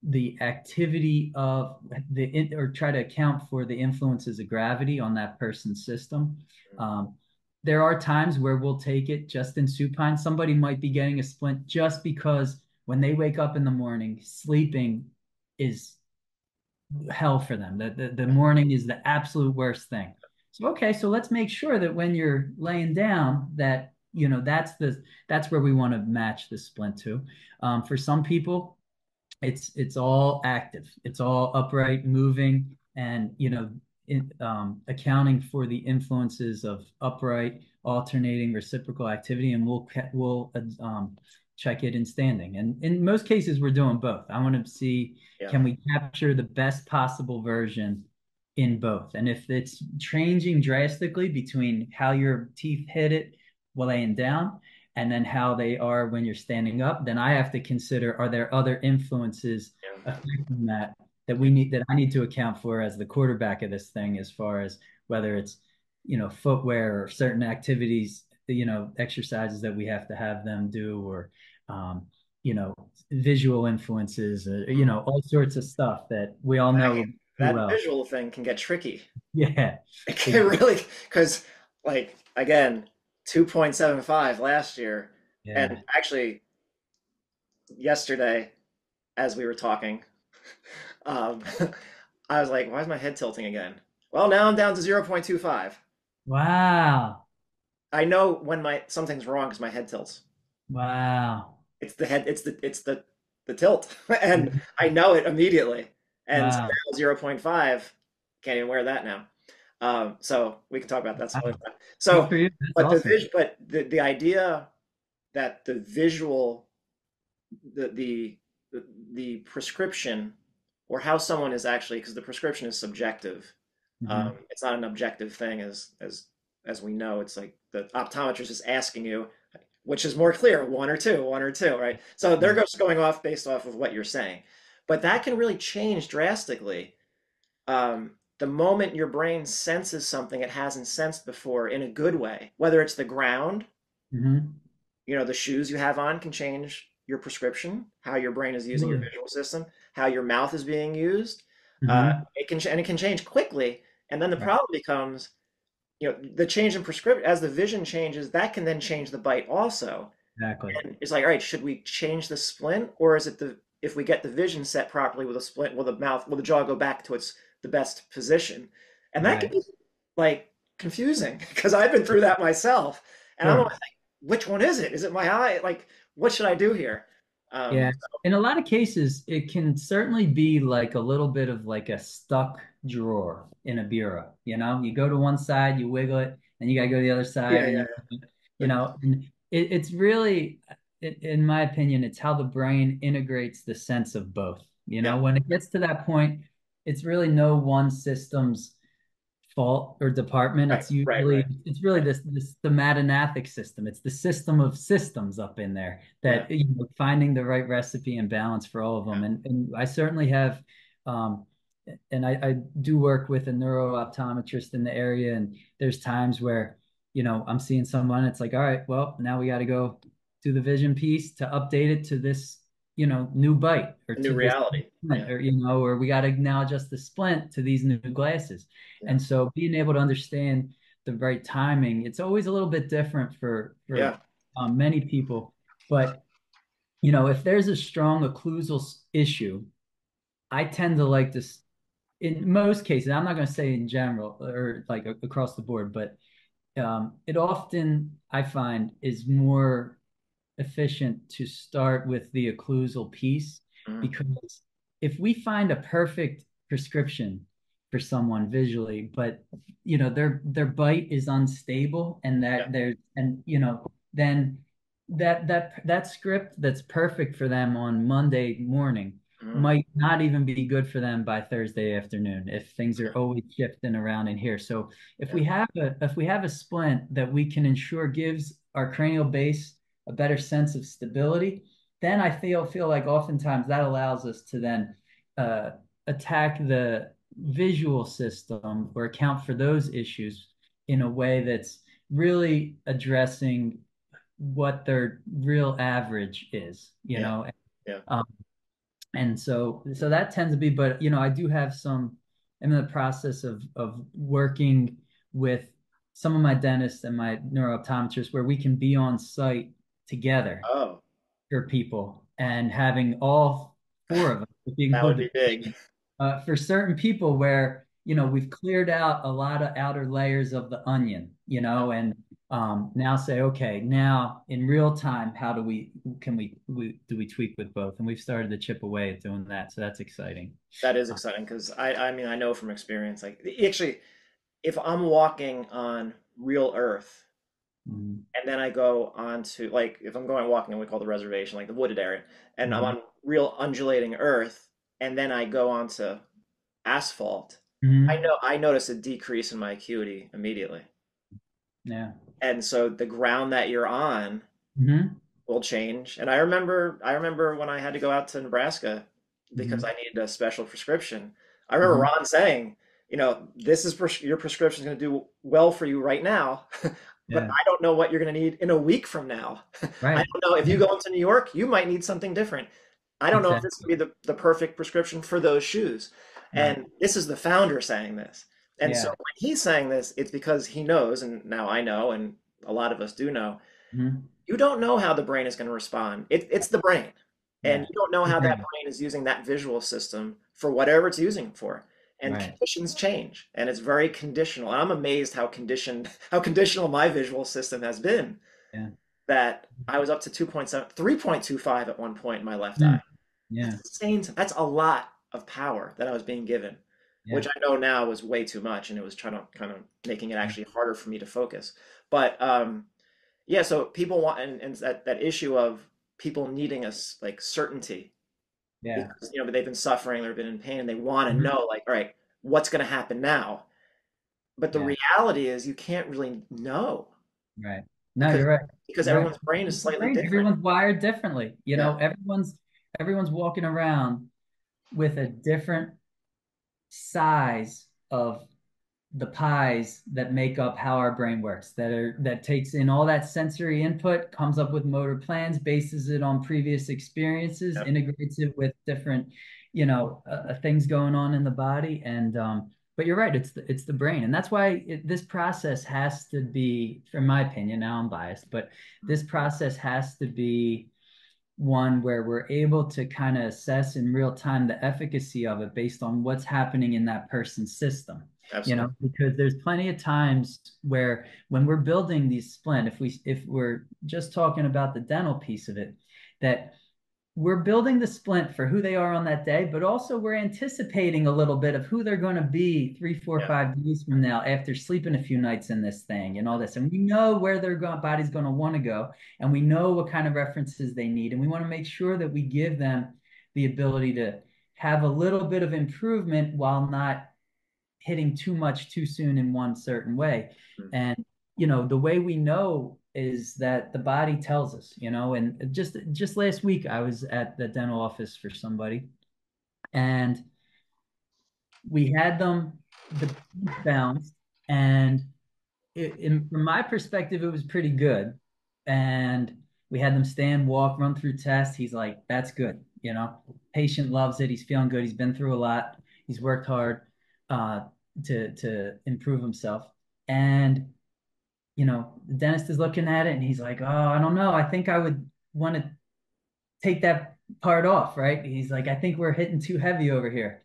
Speaker 3: the activity of the or try to account for the influences of gravity on that person's system. Um, there are times where we'll take it just in supine. Somebody might be getting a splint just because when they wake up in the morning, sleeping is hell for them. The, the, the morning is the absolute worst thing. So, okay, so let's make sure that when you're laying down that, you know, that's the, that's where we want to match the splint to. Um, for some people, it's, it's all active. It's all upright, moving, and, you know, in, um, accounting for the influences of upright, alternating, reciprocal activity, and we'll we'll um, check it in standing. And in most cases, we're doing both. I want to see yeah. can we capture the best possible version in both. And if it's changing drastically between how your teeth hit it while laying down and then how they are when you're standing up, then I have to consider are there other influences yeah. affecting that that we need that I need to account for as the quarterback of this thing as far as whether it's you know footwear or certain activities you know exercises that we have to have them do or um, you know visual influences uh, you know all sorts of stuff that we all know
Speaker 1: that
Speaker 3: well.
Speaker 1: visual thing can get tricky.
Speaker 3: Yeah.
Speaker 1: It can really because like again, 2.75 last year.
Speaker 3: Yeah.
Speaker 1: And actually yesterday, as we were talking, um, I was like, why is my head tilting again? Well, now I'm down to 0.25.
Speaker 3: Wow.
Speaker 1: I know when my something's wrong because my head tilts.
Speaker 3: Wow.
Speaker 1: It's the head, it's the it's the the tilt. and I know it immediately. And
Speaker 3: Wow.
Speaker 1: 0.5, can't even wear that now. Um, so we can talk about that some other time. So
Speaker 3: Good for you. That's
Speaker 1: but
Speaker 3: awesome.
Speaker 1: the but the, the idea that the visual the, the the prescription or how someone is actually because the prescription is subjective
Speaker 3: Mhm.
Speaker 1: um, it's not an objective thing as as as we know it's like the optometrist is asking you which is more clear one or two one or two right so they're just going off based off of what you're saying but that can really change drastically um, the moment your brain senses something it hasn't sensed before in a good way whether it's the ground
Speaker 3: Mhm.
Speaker 1: you know the shoes you have on can change your prescription how your brain is using your
Speaker 3: Mhm.
Speaker 1: visual system how your mouth is being used
Speaker 3: Mhm.
Speaker 1: uh, it can and it can change quickly and then the problem becomes you know the change in prescription as the vision changes that can then change the bite also.
Speaker 3: Exactly.
Speaker 1: and it's like all right should we change the splint or is it the if we get the vision set properly with a splint will the mouth will the jaw go back to its the best position? And that can be like confusing because i've been through that myself. And i'm like which one is it? Is it my eye? Like what should i do here? Um,
Speaker 3: Yeah. In a lot of cases, it can certainly be like a little bit of like a stuck drawer in a bureau. You know, you go to one side, you wiggle it, and you gotta go to the other side.
Speaker 1: Yeah,
Speaker 3: and you, you know, and it, it's really, i- in my opinion, it's how the brain integrates the sense of both. You know,
Speaker 1: Yeah.
Speaker 3: when it gets to that point, it's really no one system's fault or department.
Speaker 1: Right,
Speaker 3: It's usually
Speaker 1: right.
Speaker 3: it's really this this the stomatognathic system. It's the system of systems up in there that you know, finding the right recipe and balance for all of them. And and I certainly have um and I, I do work with a neuro optometrist in the area and there's times where you know I'm seeing someone it's like all right well now we got to go do the vision piece to update it to this you know new bite or
Speaker 1: new
Speaker 3: to
Speaker 1: reality
Speaker 3: splint,
Speaker 1: Yeah.
Speaker 3: or you know or we got to now adjust the splint to these new glasses
Speaker 1: Yeah.
Speaker 3: and so being able to understand the right timing it's always a little bit different for for
Speaker 1: Yeah.
Speaker 3: um, many people but you know if there's a strong occlusal issue i tend to like this in most cases i'm not going to say in general or like across the board but um, it often i find is more efficient to start with the occlusal piece
Speaker 1: Mhm.
Speaker 3: because if we find a perfect prescription for someone visually but you know their their bite is unstable and that
Speaker 1: Yeah.
Speaker 3: there's and you know then that that that script that's perfect for them on Monday morning
Speaker 1: Mhm.
Speaker 3: might not even be good for them by Thursday afternoon if things are always shifting around in here. So if we have a if we have a splint that we can ensure gives our cranial base a better sense of stability, then I feel feel like oftentimes that allows us to then uh, attack the visual system or account for those issues in a way that's really addressing what their real average is, you
Speaker 1: Yeah.
Speaker 3: know.
Speaker 1: Yeah.
Speaker 3: Um, and so so that tends to be, but you know, I do have some. I'm in the process of of working with some of my dentists and my neurooptometrists where we can be on site together
Speaker 1: oh
Speaker 3: for people and having all four of them. you
Speaker 1: that would be big
Speaker 3: uh, for certain people where you know we've cleared out a lot of outer layers of the onion you know and um, now say okay now in real time how do we can we, we do we tweak with both and we've started to chip away at doing that so that's exciting
Speaker 1: That is exciting because I, I mean, I know from experience, like actually, if I'm walking on real earth
Speaker 3: Mhm.
Speaker 1: and then I go on to like, if I'm going walking on what we call the reservation, like the wooded area, and I'm
Speaker 3: Mhm.
Speaker 1: on real undulating earth, and then I go onto asphalt,
Speaker 3: Mhm.
Speaker 1: I know I notice a decrease in my acuity immediately.
Speaker 3: yeah
Speaker 1: And so the ground that you're on
Speaker 3: Mhm.
Speaker 1: will change. And I remember, I remember when I had to go out to Nebraska because
Speaker 3: Mm-hmm.
Speaker 1: I needed a special prescription. I remember
Speaker 3: Mhm.
Speaker 1: Ron saying, you know, this is pres- your prescription is going to do well for you right now, but
Speaker 3: Yeah.
Speaker 1: I don't know what you're going to need in a week from now. I don't know if you go into New York, you might need something different. I don't know if this would be the, the perfect prescription for those shoes. And this is the founder saying this. And yeah. so when he's saying this, it's because he knows, and now I know, and a lot of us do know, mm-hmm. you don't know how the brain is going to respond. It, it's the brain. And yeah. you don't know how that brain is using that visual system for whatever it's using for. And right. conditions change. And it's very conditional. And I'm amazed how conditioned how conditional my visual system has been.
Speaker 3: Yeah.
Speaker 1: That I was up to 2.7 3.25 at one point in my left mm. eye.
Speaker 3: Yeah.
Speaker 1: That's insane. That's a lot of power that I was being given yeah. which I know now was way too much, and it was trying to kind of making it actually harder for me to focus. But um, yeah, so people want and, and that that issue of people needing us like certainty.
Speaker 3: Yeah.
Speaker 1: Because, you know, but they've been suffering, they've been in pain, and they want to mm-hmm. know, like, all right, what's going to happen now? But the yeah. reality is, you can't really know.
Speaker 3: Right. No, you're right.
Speaker 1: Because
Speaker 3: you're
Speaker 1: everyone's right. brain is slightly brain, different.
Speaker 3: Everyone's wired differently. You know, everyone's everyone's walking around with a different size of the pies that make up how our brain works that are that takes in all that sensory input comes up with motor plans bases it on previous experiences yep. integrates it with different you know uh, uh, things going on in the body and um but you're right it's the, it's the brain and that's why it, this process has to be from my opinion now i'm biased but this process has to be one where we're able to kind of assess in real time the efficacy of it based on what's happening in that person's system. Absolutely. You know, because there's plenty of times where when we're building these splint, if we if we're just talking about the dental piece of it, that we're building the splint for who they are on that day, but also we're anticipating a little bit of who they're going to be three, four, yeah. five days from now after sleeping a few nights in this thing and all this. And we know where their body's going to want to go, and we know what kind of references they need, and we want to make sure that we give them the ability to have a little bit of improvement while not hitting too much too soon in one certain way. Mm-hmm. And you know the way we know is that the body tells us, you know, and just just last week I was at the dental office for somebody and we had them the bounced and it, in, from my perspective it was pretty good. And we had them stand walk run through tests. He's like that's good you know. Patient loves it. He's feeling good. He's been through a lot. He's worked hard uh, to to improve himself. And you know, the dentist is looking at it and he's like, oh, I don't know. I think I would want to take that part off, right? He's like, I think we're hitting too heavy over here.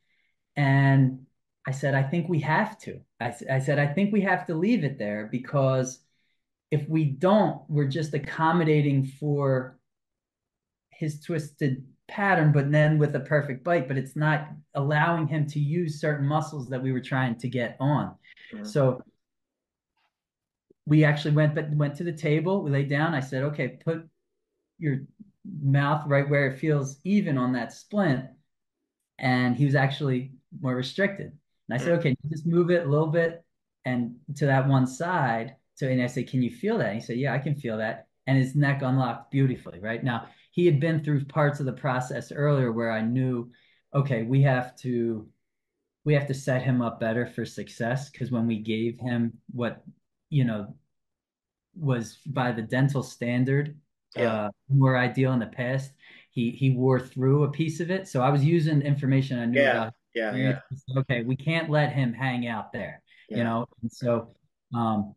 Speaker 3: And I said, I think we have to. I, I said, I think we have to leave it there because if we don't, we're just accommodating for his twisted pattern, but then with a perfect bite, but it's not allowing him to use certain muscles that we were trying to get on. So we actually went but went to the table. We laid down. I said, okay, put your mouth right where it feels even on that splint. And he was actually more restricted. And I said, mm. okay, just move it a little bit and to that one side. So, and I said, can you feel that? And he said, yeah, I can feel that. And his neck unlocked beautifully. Right now, he had been through parts of the process earlier where I knew, okay, we have to we have to set him up better for success because when we gave him what you know, was by the dental standard yeah. uh, more ideal in the past. He he wore through a piece of it, so I was using information I knew
Speaker 1: yeah.
Speaker 3: about.
Speaker 1: Yeah, yeah.
Speaker 3: Okay, we can't let him hang out there, yeah. you know. And so, um,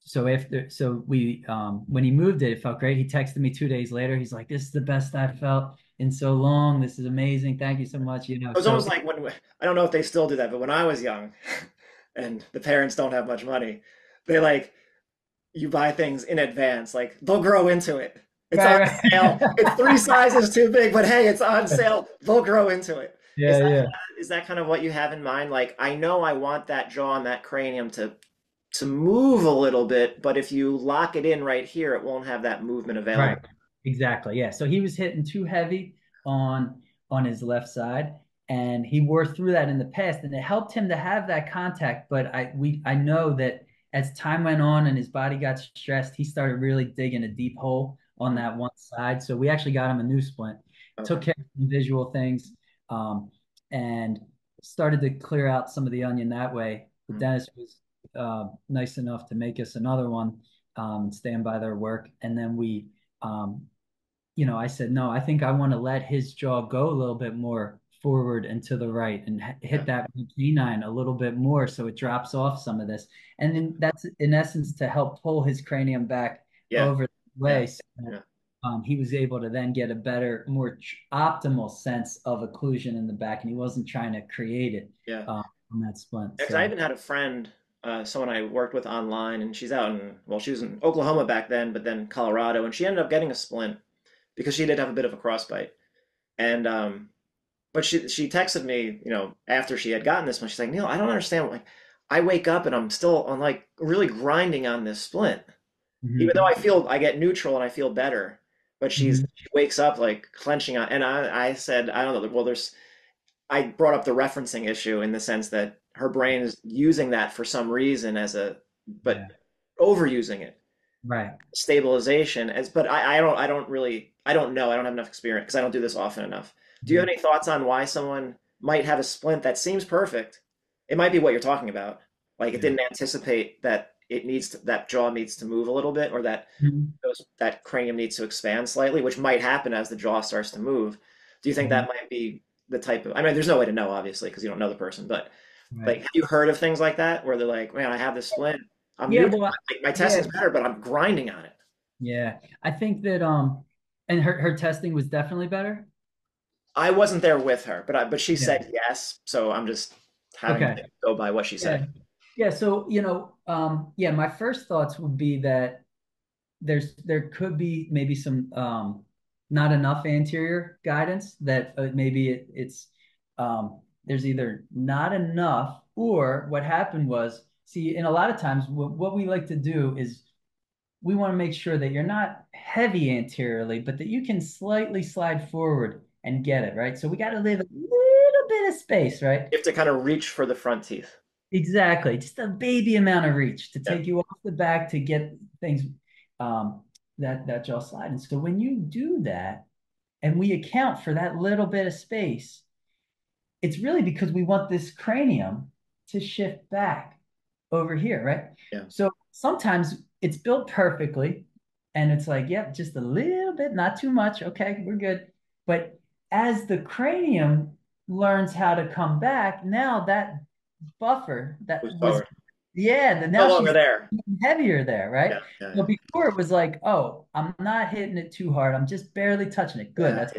Speaker 3: so after so we um when he moved it, it felt great. He texted me two days later. He's like, "This is the best I've felt in so long. This is amazing. Thank you so much." You know,
Speaker 1: it was so, almost like when I don't know if they still do that, but when I was young, and the parents don't have much money, they like you buy things in advance. Like they'll grow into it. It's right, on right. sale. it's three sizes too big, but hey, it's on sale. They'll grow into it.
Speaker 3: Yeah, is
Speaker 1: that,
Speaker 3: yeah.
Speaker 1: Is that kind of what you have in mind? Like I know I want that jaw and that cranium to to move a little bit, but if you lock it in right here, it won't have that movement available. Right.
Speaker 3: Exactly. Yeah. So he was hitting too heavy on on his left side and he wore through that in the past and it helped him to have that contact but i we i know that as time went on and his body got stressed, he started really digging a deep hole on that one side. So we actually got him a new splint, okay. took care of some visual things, um, and started to clear out some of the onion that way. The mm-hmm. dentist was uh, nice enough to make us another one um, and stand by their work. And then we, um, you know, I said, no, I think I want to let his jaw go a little bit more forward and to the right and hit that canine a little bit more so it drops off some of this. And then that's in essence to help pull his cranium back yeah. over the way. Yeah. So yeah. Um, he was able to then get a better, more optimal sense of occlusion in the back, and he wasn't trying to create it.
Speaker 1: Yeah.
Speaker 3: Um, on that splint.
Speaker 1: So. I even had a friend, uh, someone I worked with online, and she's out in well, she was in Oklahoma back then, but then Colorado, and she ended up getting a splint because she did have a bit of a crossbite, and um, but she she texted me, you know, after she had gotten this one, she's like, Neal, I don't understand. Like, I wake up and I'm still on like really grinding on this splint, mm-hmm. even though I feel I get neutral and I feel better. But she's mm-hmm. she wakes up like clenching on, and I I said I don't know. Well, there's I brought up the referencing issue in the sense that her brain is using that for some reason as a but yeah. overusing it
Speaker 3: right
Speaker 1: stabilization as but I, I don't i don't really i don't know i don't have enough experience because i don't do this often enough do you have any thoughts on why someone might have a splint that seems perfect? It might be what you're talking about. Like it didn't anticipate that it needs to, that jaw needs to move a little bit or that mm-hmm. those, that cranium needs to expand slightly which might happen as the jaw starts to move. Do you think mm-hmm. that might be the type of i mean there's no way to know obviously because you don't know the person but right. like have you heard of things like that where they're like man i have this splint. I'm yeah, well, my test yeah. better but i'm grinding on it.
Speaker 3: Yeah. I think that um and her, her testing was definitely better
Speaker 1: i wasn't there with her but i but she yeah. said yes so i'm just having okay. to go by what she said
Speaker 3: yeah so you know um yeah my first thoughts would be that there's there could be maybe some um not enough anterior guidance that uh, maybe it, it's um, there's either not enough or what happened was see in a lot of times what, what we like to do is we want to make sure that you're not heavy anteriorly but that you can slightly slide forward and get it right so we got to leave a little bit of space right
Speaker 1: you have to kind of reach for the front teeth
Speaker 3: exactly just a baby amount of reach to take you off the back to get things um, that that jaw slide. And so when you do that, and we account for that little bit of space, it's really because we want this cranium to shift back over here, right?
Speaker 1: Yeah.
Speaker 3: So sometimes it's built perfectly, and it's like, yep, just a little bit, not too much. Okay, we're good. But as the cranium learns how to come back, now that buffer that was yeah, the now
Speaker 1: no longer there.
Speaker 3: Heavier there, right? Yeah, yeah, yeah. before it was like, oh, I'm not hitting it too hard. I'm just barely touching it. Good. that's,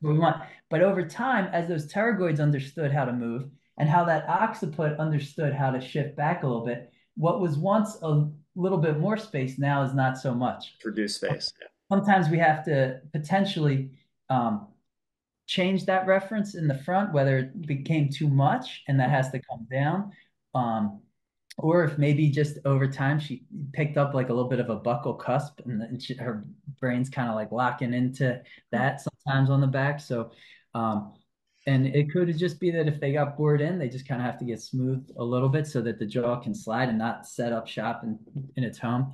Speaker 3: what we want. But over time, as those pterygoids understood how to move and how that occiput understood how to shift back a little bit, what was once a little bit more space now is not so much.
Speaker 1: Reduce space.
Speaker 3: Sometimes we have to potentially um, change that reference in the front, whether it became too much and that has to come down. Um, or if maybe just over time she picked up like a little bit of a buccal cusp and she, her brain's kind of like locking into that sometimes on the back so um, and it could just be that if they got bored in they just kind of have to get smooth a little bit so that the jaw can slide and not set up shop in, in its home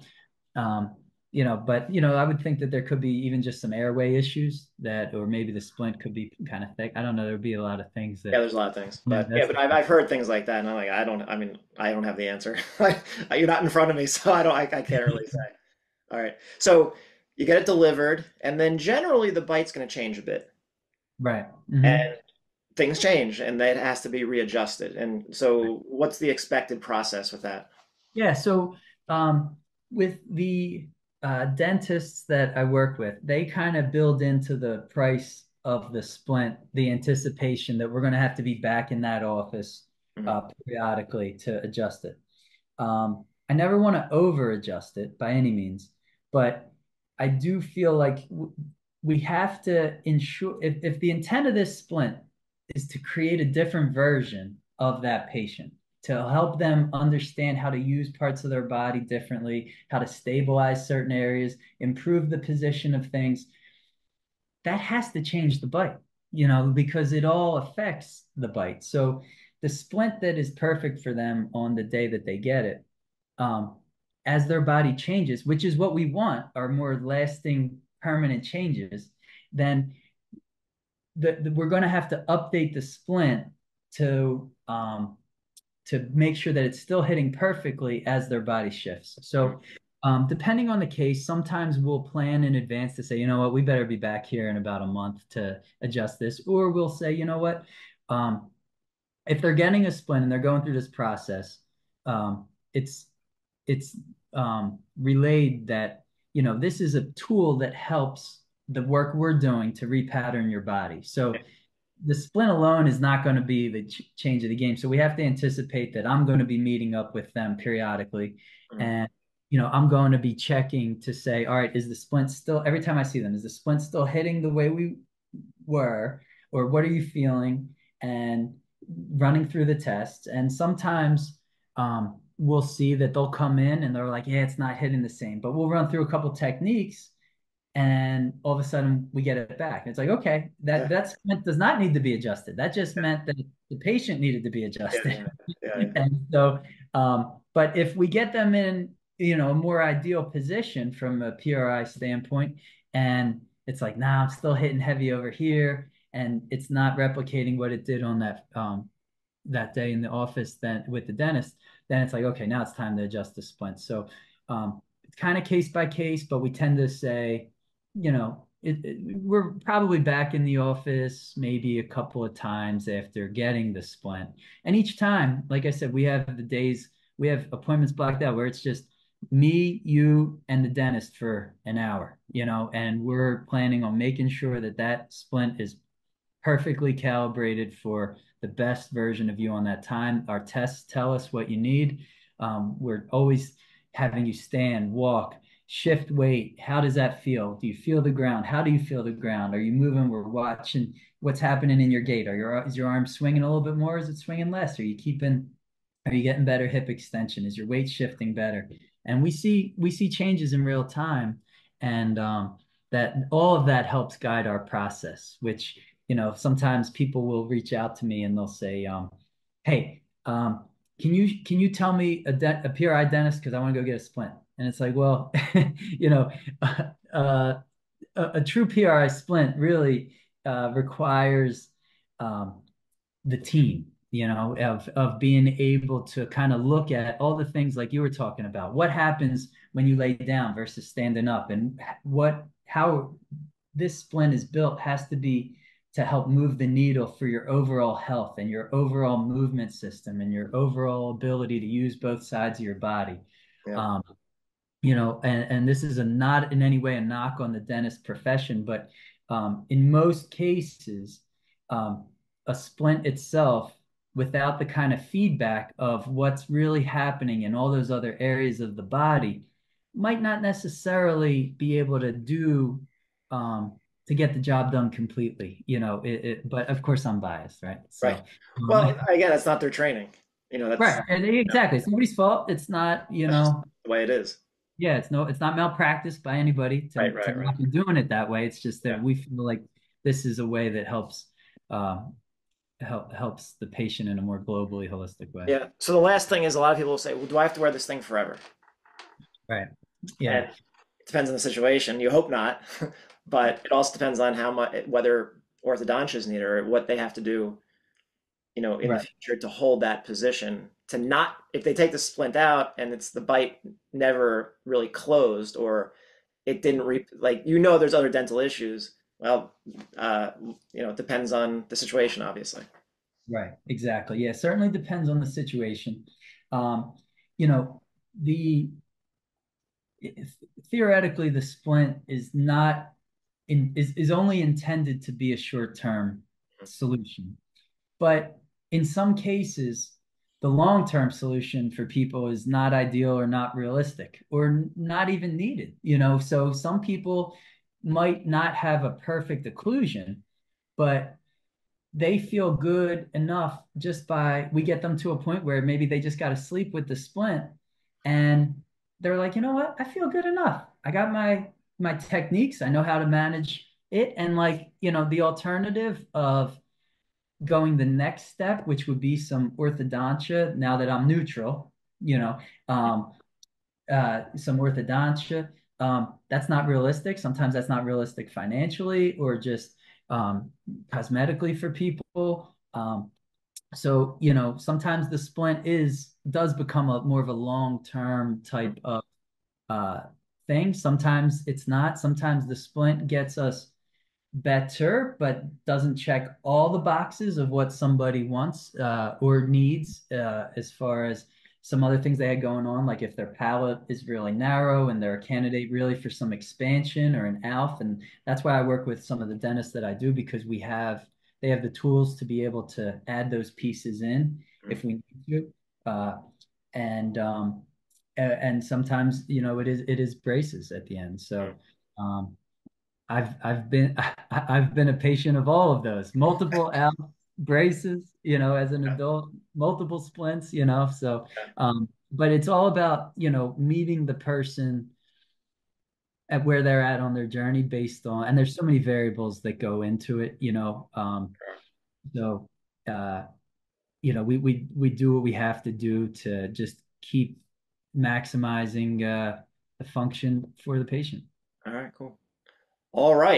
Speaker 3: um, you know, but you know, I would think that there could be even just some airway issues that, or maybe the splint could be kind of thick. I don't know. There would be a lot of things that.
Speaker 1: Yeah, there's a lot of things, but yeah, but I've, I've heard things like that, and I'm like, I don't. I mean, I don't have the answer. You're not in front of me, so I don't. I, I can't really say. All right, so you get it delivered, and then generally the bite's going to change a bit.
Speaker 3: Right.
Speaker 1: Mm-hmm. And things change, and that has to be readjusted. And so, what's the expected process with that?
Speaker 3: Yeah. So um, with the uh, dentists that I work with, they kind of build into the price of the splint the anticipation that we're going to have to be back in that office mm-hmm. uh, periodically to adjust it. Um, I never want to over adjust it by any means, but I do feel like w- we have to ensure if, if the intent of this splint is to create a different version of that patient to help them understand how to use parts of their body differently, how to stabilize certain areas, improve the position of things. That has to change the bite, you know, because it all affects the bite. So the splint that is perfect for them on the day that they get it, um, as their body changes, which is what we want, are more lasting, permanent changes, then the, the, we're going to have to update the splint to um, to make sure that it's still hitting perfectly as their body shifts. So um, depending on the case, sometimes we'll plan in advance to say, you know what, we better be back here in about a month to adjust this. Or we'll say, you know what, um, if they're getting a splint and they're going through this process, um, it's it's um, relayed that you know this is a tool that helps the work we're doing to repattern your body. So the splint alone is not going to be the ch- change of the game. So we have to anticipate that I'm going to be meeting up with them periodically, mm-hmm. and you know I'm going to be checking to say, all right, is the splint still? Every time I see them, is the splint still hitting the way we were, or what are you feeling? And running through the tests, and sometimes um, we'll see that they'll come in and they're like, yeah, it's not hitting the same, but we'll run through a couple techniques and all of a sudden we get it back. It's like, okay, that yeah. that does not need to be adjusted. That just meant that the patient needed to be adjusted. Yeah, yeah, and so, um, but if we get them in, you know, a more ideal position from a PRI standpoint, and it's like, now nah, I'm still hitting heavy over here, and it's not replicating what it did on that um, that day in the office then with the dentist, then it's like, okay, now it's time to adjust the splint. So um, it's kind of case by case, but we tend to say, you know, it, it, we're probably back in the office maybe a couple of times after getting the splint. And each time, like I said, we have the days, we have appointments blocked out where it's just me, you, and the dentist for an hour, you know, and we're planning on making sure that that splint is perfectly calibrated for the best version of you on that time. Our tests tell us what you need. Um, we're always having you stand, walk, shift weight? How does that feel? Do you feel the ground? How do you feel the ground? Are you moving? We're watching what's happening in your gait. Are your is your arm swinging a little bit more? Is it swinging less? Are you keeping are you getting better hip extension? Is your weight shifting better? And we see we see changes in real time and um, that all of that helps guide our process which you know sometimes people will reach out to me and they'll say um, hey um, can you can you tell me a, de- a PRI dentist because I want to go get a splint and it's like, well, you know, uh, a, a, true PRI splint really uh, requires um, the team, you know, of of being able to kind of look at all the things like you were talking about. What happens when you lay down versus standing up, and what how this splint is built has to be to help move the needle for your overall health and your overall movement system and your overall ability to use both sides of your body. Yeah. Um, you know, and, and this is a not in any way a knock on the dentist profession, but um, in most cases, um, a splint itself, without the kind of feedback of what's really happening in all those other areas of the body, might not necessarily be able to do um, to get the job done completely. You know, it, it, but of course I'm biased, right?
Speaker 1: So, right. Um, well, again, it's not their training. You know, that's
Speaker 3: right. And exactly. It's nobody's fault. It's not, you know,
Speaker 1: the way it is.
Speaker 3: Yeah, it's no, it's not malpractice by anybody to,
Speaker 1: right, right, to right.
Speaker 3: not be doing it that way. It's just that we feel like this is a way that helps um, help helps the patient in a more globally holistic way.
Speaker 1: Yeah. So the last thing is a lot of people will say, "Well, do I have to wear this thing forever?"
Speaker 3: Right. Yeah. And
Speaker 1: it depends on the situation. You hope not, but it also depends on how much whether orthodontists need it or what they have to do, you know, in right. the future to hold that position to not if they take the splint out and it's the bite never really closed or it didn't re like you know there's other dental issues. Well uh you know it depends on the situation obviously.
Speaker 3: Right exactly. Yeah certainly depends on the situation. Um you know the theoretically the splint is not in is, is only intended to be a short-term mm-hmm. solution. But in some cases the long-term solution for people is not ideal or not realistic or not even needed you know? So some people might not have a perfect occlusion but they feel good enough just by we get them to a point where maybe they just got to sleep with the splint and they're like you know what? I feel good enough. I got my my techniques. I know how to manage it. And like you know the alternative of going the next step, which would be some orthodontia. Now that I'm neutral, you know, um, uh, some orthodontia. Um, that's not realistic. Sometimes that's not realistic financially or just um, cosmetically for people. Um, so you know, sometimes the splint is does become a more of a long term type of uh, thing. Sometimes it's not. Sometimes the splint gets us better, but doesn't check all the boxes of what somebody wants uh, or needs uh, as far as some other things they had going on, like if their palate is really narrow and they're a candidate really for some expansion or an ALF. And that's why I work with some of the dentists that I do because we have they have the tools to be able to add those pieces in mm-hmm. if we need to. Uh, and um, and sometimes you know it is it is braces at the end. So um, I've I've been I've been a patient of all of those multiple braces, you know, as an adult, multiple splints, you know. So, um, but it's all about you know meeting the person at where they're at on their journey based on, and there's so many variables that go into it, you know. Um, so, uh, you know, we we we do what we have to do to just keep maximizing uh, the function for the patient.
Speaker 1: All right, cool. All right.